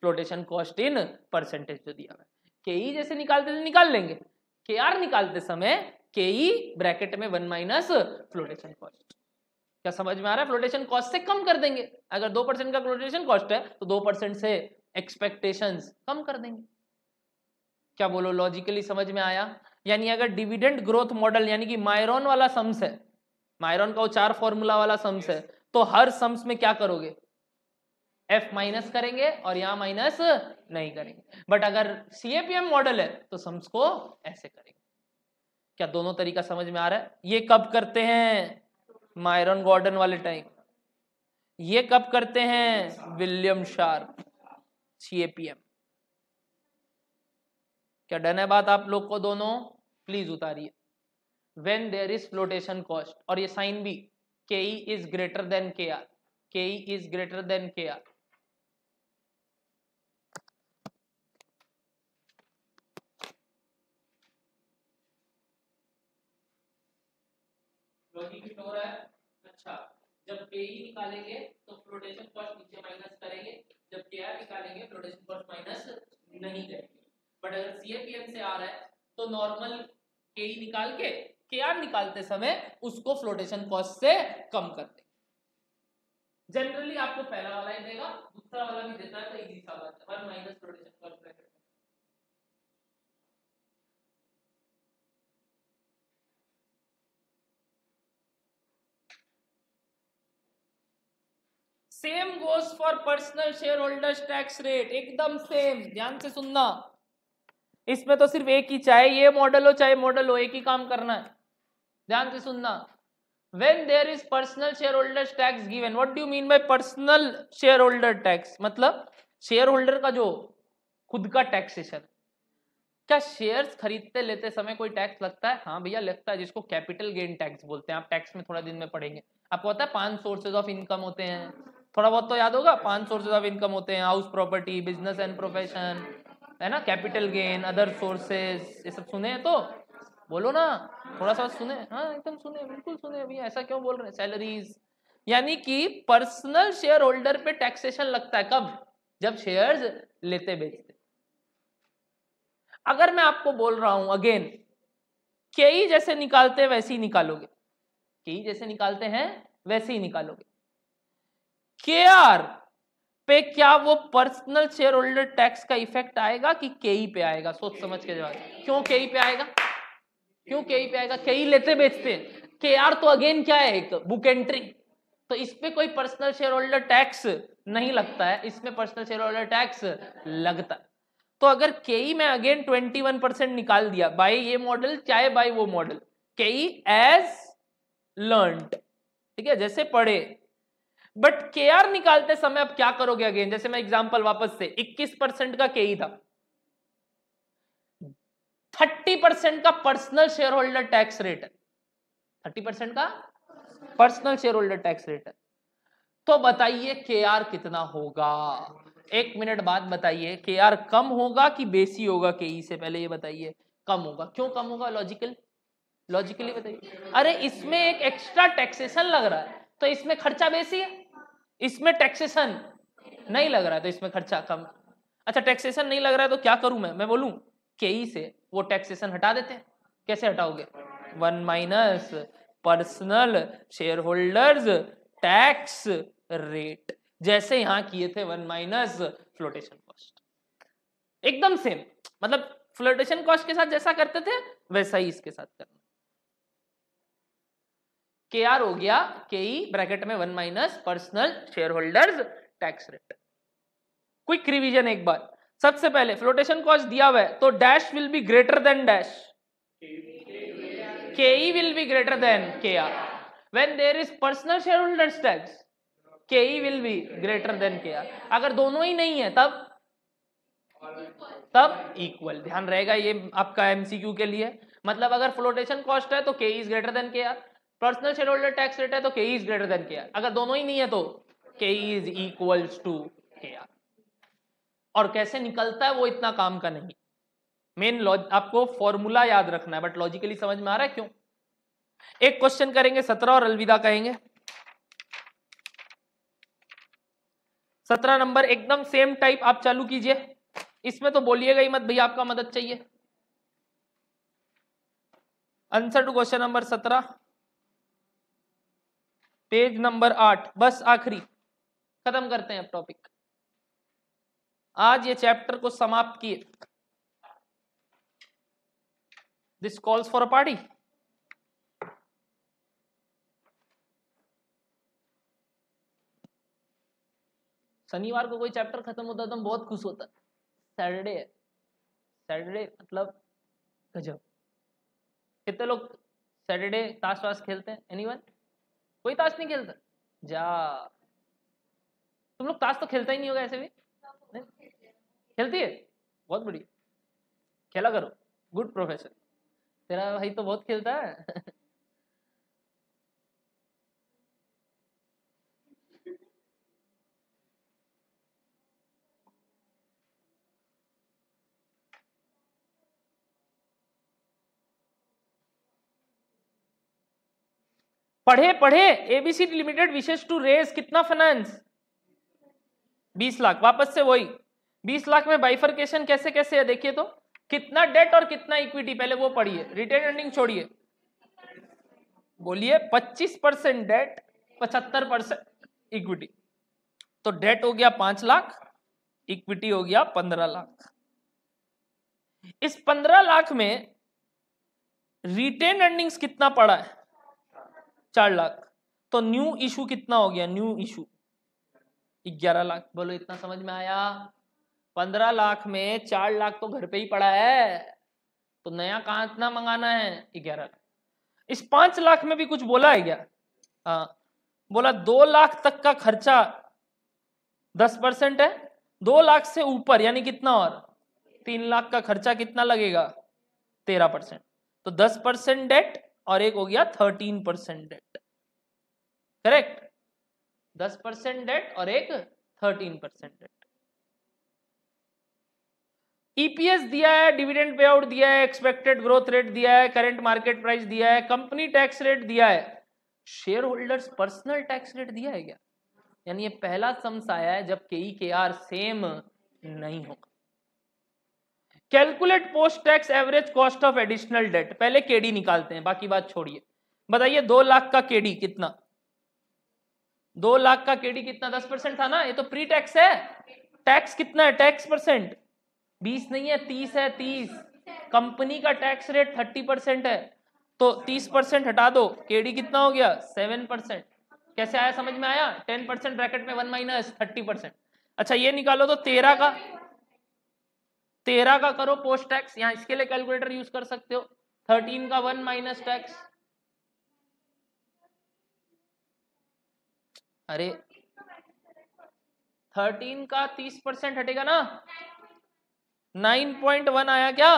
[SPEAKER 1] फ्लोटेशन कॉस्ट इन परसेंटेज जो दिया हुआ के ई जैसे निकालते थे निकाल लेंगे। के आर निकालते समय के ई ब्रैकेट में वन माइनस फ्लोटेशन कॉस्ट। क्या समझ में आ रहा है? फ्लोटेशन कॉस्ट से कम कर देंगे। अगर दो परसेंट का फ्लोटेशन कॉस्ट है तो दो परसेंट से एक्सपेक्टेशंस कम कर देंगे। क्या बोलो? लॉजिकली समझ में आया? यानी अगर डिविडेंड ग्रोथ मॉडल यानी कि मायरॉन वाला सम्स है मायरॉन का वो चार फॉर्मूला वाला सम्स है तो हर सम्स में क्या करोगे? एफ़ माइनस करेंगे और यहाँ माइनस नहीं करेंगे। बट अगर सीएपीएम मॉडल है तो सम्स को ऐसे करेंगे। क्या दोनों तरीका समझ में आ रहा है? ये कब करते हैं? मायरन गॉर्डन वाले टाइम ये कब करते हैं? विलियम शार्प सीएपीएम क्या डन है बात आप लोग को दोनों? Please उतारिए। When there is flotation cost और ये साइन भी K E is greater than K R K E is greater than K R logic हो रहा है अच्छा। जब के ई निकालेंगे तो फ्लोटेशन कॉस्ट नीचे माइनस करेंगे। जब के आर निकालेंगे फ्लोटेशन कॉस्ट माइनस नहीं करेंगे। बट अगर सीएपीएम से आ रहा है तो नॉर्मल के ई निकाल के के आर निकालते समय उसको फ्लोटेशन कॉस्ट से कम कर दे जनरली आपको पहला वाला ही देगा, दूसरा वाला भी देता है तो इजी सा बात है। One minus flotation cost same goes for personal share holders tax rate एकदम सेम ध्यान से सुनना। इसमें तो सिर्फ़ एक ही, चाहे ये मॉडल हो, चाहे मॉडल हो, एक ही काम करना है। ध्यान से सुनना। There is personal share holder tax given what do mean by personal share holder tax मतलब शेयर होल्डर का जो खुद का टैक्सेशन क्या शेयर्स खरीदते लेते समय कोई टैक्स लगता है? हाँ भैया, लगता है, जिसको कैपिटल गेन टैक्स बोलते हैं। आप टैक्स में थोड़ा दिन में पढ़ेंगे। आपको पता है, पाँच सोर्सेज ऑफ़ इनकम होते हैं। थोड़ा बहुत तो याद होगा, पाँच सोर्सेज ऑफ़ इनकम होते हैं house property business and profession है ना? कैपिटल गेन अदर सोर्सेज ये सब सुने हैं तो बोलो ना, थोड़ा सा सुने। हाँ एकदम सुने, बिल्कुल सुने अभी, ऐसा क्यों बोल रहे हैं? सैलरीज यानी कि पर्सनल शेयर होल्डर पे टैक्सेशन लगता है, कब? जब शेयर्स लेते बेचते। अगर मैं आपको बोल रहा हूँ अगेन के जैसे निकालते वैसे ही निकालोगे। के जैसे निकालते हैं, वैसे ही निकालोगे। के आर पे क्या वो पर्सनल शेयर होल्डर टैक्स का इफ़ेक्ट आएगा कि के पे आएगा? सोच समझ के जवाब क्यों के पे आएगा? क्यों के पे आएगा? के लेते बेचते हैं। के आर तो अगेन क्या है एक? बुक एंट्री तो इस कोई पर्सनल शेयर होल्डर टैक्स नहीं लगता है। इसमें पर्सनल शेयर होल्डर टैक्स लगता है। तो अगर के में अगेन 21 परसेंट निकाल दिया बाय ये मॉडल चाहे बाय वो मॉडल केई एज लर्न ठीक है? जैसे पढ़े। बट के आर निकालते समय अब क्या करोगे अगेन जैसे मैं एग्ज़ाम्पल वापस से 21 परसेंट का के था। 30 परसेंट का personal share holder tax rate है। 30 परसेंट का personal share holder tax rate है। तो बताइए के आर कितना होगा? एक मिनट बाद बताइए के आर कम होगा कि बेसी होगा के ई से पहले ये बताइए। कम होगा। क्यों कम होगा? लॉजिकल लॉजिकली बताइए। अरे इसमें एक एक्स्ट्रा टैक्सेशन लग रहा है। तो इसमें खर्चा बेसी है? इसमें टैक्सेशन नहीं लग रहा है तो इसमें खर्चा कम। अच्छा टैक्सेशन नहीं लग रहा है तो क्या करूँ मैं? मैं बोलूँ के ई से वो टैक्सेशन हटा देते हैं। कैसे हटाओगे? One minus personal share holders tax rate जैसे यहाँ किए थे वन माइनस फ्लोटेशन कॉस्ट एकदम सेम मतलब फ्लोटेशन कॉस्ट के साथ जैसा करते थे, वैसा ही इसके साथ करना। के आर हो गया के ई ब्रैकेट में one minus personal share holders tax rate quick revision एक बार। सबसे पहले फ्लोटेशन कॉस्ट दिया हुआ है तो dash will be greater than dash K E will be greater than K R when there is personal share holders tax K E will be greater than K R अगर दोनों ही नहीं है, तब? तब इक्वल ध्यान रहेगा ये आपका एमसीक्यू के लिए। मतलब अगर फ्लोटेशन कॉस्ट है तो K is greater than K R personal share holder tax rate है तो K is greater than K R अगर दोनों ही नहीं है तो K is equals to K R और कैसे निकलता है वो इतना काम का नहीं। मेन आपको फॉर्मूला याद रखना है बट लॉजिकली समझ में आ रहा है क्यों? एक क्वेश्चन करेंगे, सत्रह और अलविदा कहेंगे। सत्रह नंबर एकदम सेम टाइप आप चालू कीजिए। इसमें तो बोलिएगा ही मत, भैया, आपका मदद चाहिए। आंसर टू क्वेश्चन नंबर सत्रह। पेज नंबर आठ, बस आखिरी। खत्म करते हैं टॉपिक आज ये चैप्टर को समाप्त किए। This calls for a party शनिवार को कोई चैप्टर खत्म होता तो बहुत खुश होता सैटरडे है। सैटरडे मतलब गजब। कितने लोग सैटरडे ताश वाश खेलते हैं? एनीवन कोई ताश नहीं खेलता। जा। तुम लोग ताश तो खेलता ही नहीं होगा ऐसे भी? नहीं? खेलती है? बहुत बढ़िया। खेला करो। गुड प्रोफेशन तेरा भाई तो बहुत खेलता है। *laughs* पढ़े पढ़े ABC limited wishes to raise कितना फाइनेंस 20 लाख, वापस से वही। 20 लाख में बाइफर्केशन कैसे कैसे है देखिए तो? कितना डेट और कितना इक्विटी पहले वो पढ़िए। रिटेन अर्निंग छोड़िए। बोलिए 25 परसेंट डेट पचहत्तर परसेंट इक्विटी तो डेट हो गया पाँच लाख इक्विटी हो गया पंद्रह लाख। इस पंद्रह लाख में रिटेन अर्निंग्स कितना पड़ा है? चार लाख। तो न्यू इशू कितना हो गया? न्यू इशू ग्यारह लाख। बोलो, इतना समझ में आया? पंद्रह लाख में चार लाख तो घर पे ही पड़ा है। तो नया कहा इतना मंगाना है? ग्यारह इस पाँच लाख में भी कुछ बोला है क्या? हाँ। बोला, दो लाख तक का खर्चा दस परसेंट है। दो लाख से ऊपर, यानी कितना और? तीन लाख का खर्चा कितना लगेगा? तेरह परसेंट। तो दस परसेंट डेट और एक हो गया थर्टीन परसेंट डेट करेक्ट दस परसेंट डेट और एक थर्टीन परसेंट डेट ईपीएस दिया है डिविडेंड पे आउट दिया है एक्सपेक्टेड ग्रोथ रेट दिया है करंट मार्केट प्राइस दिया है कंपनी टैक्स रेट दिया है. Share holders personal tax rate दिया है क्या? यानी ये पहला सम्स आया है जब के ई के आर सेम नहीं होगा. Calculate post tax average cost of additional debt. पहले केडी निकालते हैं, बाकी बात छोड़िए। बताइए, दो लाख का केडी कितना? दो लाख का केडी कितना? दस परसेंट था ना? ये तो प्री टैक्स है। टैक्स कितना है? टैक्स परसेंट बीस नहीं है, तीस है, तीस। कंपनी का टैक्स रेट थर्टी परसेंट है। तो तीस परसेंट हटा दो। केडी कितना हो गया? सेवन परसेंट कैसे आया? समझ में आया? टेन परसेंट ब्रैकेट में वन माइनस थर्टी परसेंट अच्छा ये निकालो तो तेरह का तेरह का करो पोस्ट टैक्स यहाँ इसके लिए कैलकुलेटर यूज़ कर सकते हो। थर्टीन का वन माइनस टैक्स अरे थर्टीन का तीस परसेंट हटेगा ना? नाइन पॉइंट वन आया क्या?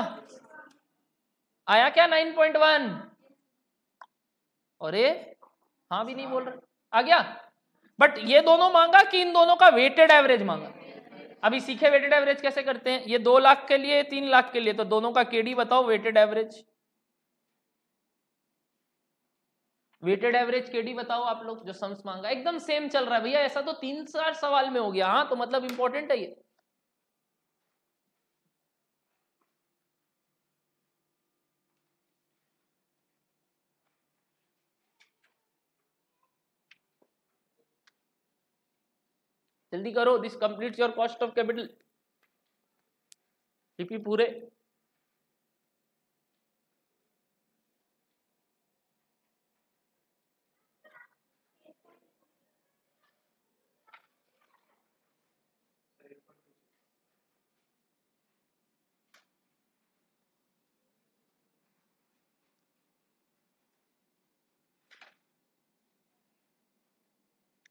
[SPEAKER 1] आया क्या नाइन पॉइंट वन अरे हाँ भी नहीं बोल रहे। आ गया। बट ये दोनों मांगा कि इन दोनों का वेटेड एवरेज मांगा? अभी सीखे वेटेड एवरेज कैसे करते हैं? ये दो लाख के लिए, तीन लाख के लिए तो दोनों का केडी बताओ weighted average weighted average KD बताओ आप लोग, जो सम्स मांगा। एकदम सेम चल रहा है भैया, ऐसा तो तीन चार सवाल में हो गया। हाँ तो मतलब इंपॉर्टेंट है ये। जल्दी करो this complete your cost of capital PP पूरे।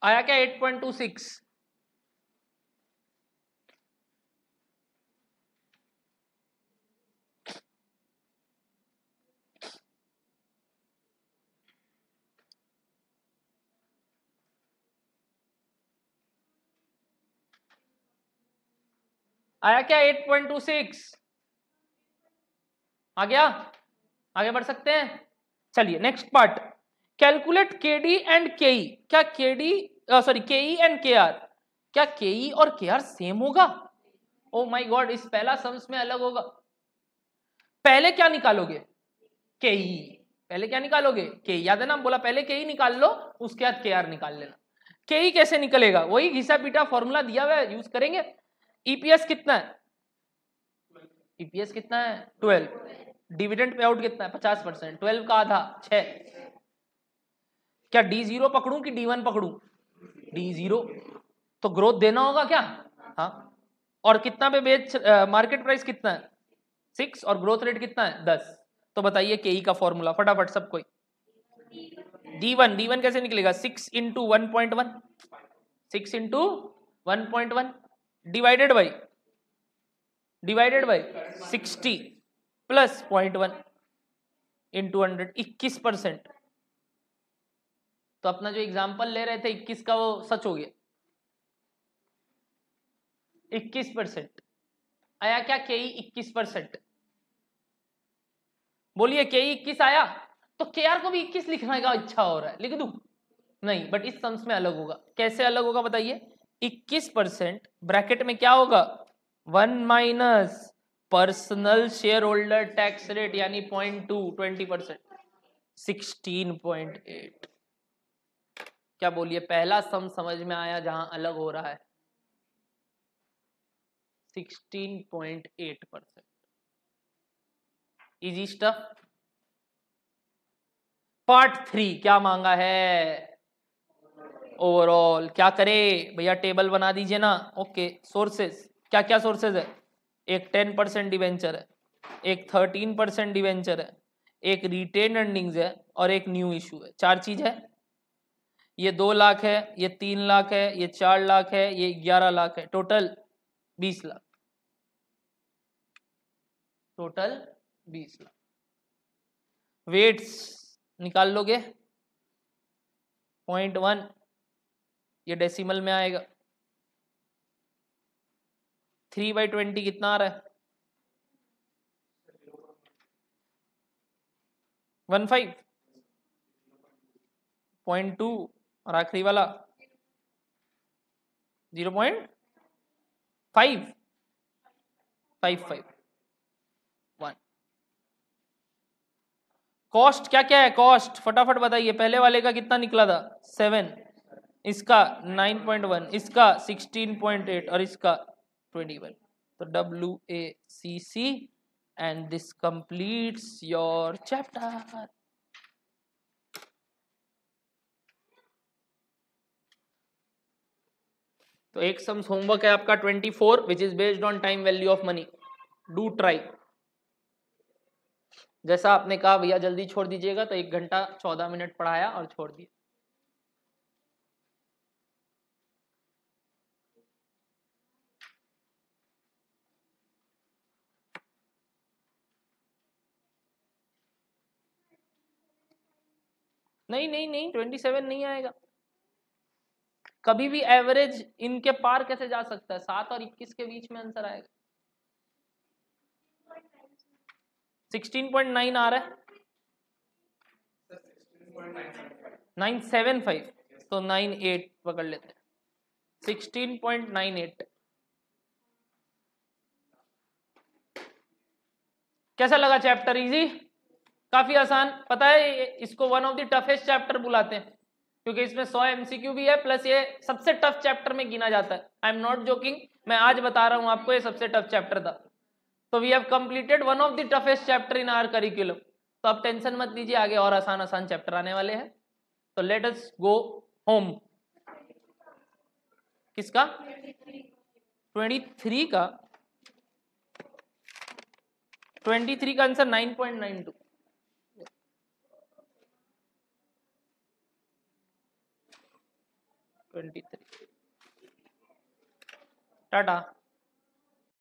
[SPEAKER 1] आया क्या? 8.26 आया क्या 8.26 आ गया? आगे बढ़ सकते हैं? चलिए next part calculate K D and K क्या के डी सॉरी के ई एंड के आर क्या के ई और के आर सेम होगा? ओ माई गॉड इस पहला सम्स में अलग होगा। पहले क्या निकालोगे? के ई पहले क्या निकालोगे? के याद है ना बोला पहले के ई निकाल लो, उसके बाद के आर निकाल लेना। के ई कैसे निकलेगा? वही घिसा पीटा फॉर्मूला दिया हुआ है यूज़ करेंगे। ईपीएस कितना है? ईपीएस कितना है? ट्वेल्व डिविडेंड पे आउट कितना है? पचास परसेंट ट्वेल्व का आधा छ क्या डी ज़ीरो पकड़ू कि डी वन पकड़ू? डी ज़ीरो तो ग्रोथ देना होगा क्या? हाँ. और कितना पे बेच मार्केट प्राइस कितना है? सिक्स और ग्रोथ रेट कितना है? दस. तो बताइए के ई का फॉर्मूला फटाफट सब कोई. डी वन डी वन कैसे निकलेगा? Six into one point one six into one point one divided by divided by sixty plus point one into hundred इक्कीस परसेंट तो अपना जो एग्ज़ाम्पल ले रहे थे, इक्कीस का वो सच हो गया। इक्कीस परसेंट आया क्या के ई इक्कीस परसेंट बोलिए के ई इक्कीस आया तो के आर को भी इक्कीस लिखने का इच्छा हो रहा है। लिख दू? नहीं बट इस सम्स में अलग होगा। कैसे अलग होगा बताइए? इक्कीस परसेंट, ब्रैकेट में क्या होगा? One minus personal share holder tax rate, यानी point two, twenty percent. Sixteen point eight. क्या बोलिए? पहला सम समझ में आया जहाँ अलग हो रहा है। 16.8 percent. Easy stuff part three क्या मांगा है? ओवरऑल क्या करे? भैया टेबल बना दीजिए ना। ओके सोर्सेस क्या क्या सोर्सेज है? एक टेन परसेंट डिवेंचर है, एक थर्टीन परसेंट डिवेंचर है, एक रिटेन अर्निंग्स है और एक न्यू इशू है। चार चीज़ है। ये दो लाख है, ये तीन लाख है, ये चार लाख है, ये ग्यारह लाख है। टोटल बीस लाख। टोटल बीस लाख। वेट्स निकाल लोगे? पॉइंट वन ये डेसिमल में आएगा। थ्री बाई ट्वेंटी कितना आ रहा है? वन फाइव पॉइंट टू और आखिरी वाला? Zero point five five five one cost क्या क्या है? कॉस्ट फटाफट बताइए, पहले वाले का कितना निकला था? सेवन इसका नाइन पॉइंट वन इसका सिक्सटीन पॉइंट एट और इसका ट्वेंटी वन तो W A C C and this completes your chapter तो एक सम्स होमवर्क है आपका 24 which is based on time value of money do try जैसा आपने कहा, भैया जल्दी छोड़ दीजिएगा तो एक घंटा चौदह मिनट पढ़ाया और छोड़ दिया। नहीं नहीं नहीं ट्वेंटी सेवन नहीं आएगा। कभी भी एवरेज इनके पार कैसे जा सकता है? सात और इक्कीस के बीच में आंसर आएगा। सिक्सटीन पॉइंट नाइन आ रहा है। नाइन सेवन फाइव तो नाइन एट पकड़ लेते हैं। सिक्सटीन पॉइंट नाइन एट कैसा लगा चैप्टर इजी काफ़ी आसान। पता है इसको one of the toughest chapter बुलाते हैं, क्योंकि इसमें 100 एमसीक्यू भी है प्लस ये सबसे टफ चैप्टर में गिना जाता है। आई एम नॉट जोकिंग मैं आज बता रहा हूँ आपको ये सबसे टफ चैप्टर था। तो we have completed one of the toughest chapter in our curriculum तो आप टेंशन मत लीजिए, आगे और आसान आसान चैप्टर आने वाले हैं। तो लेट अस गो होम किसका? 23 का। 23 का आंसर 9.92 23 tata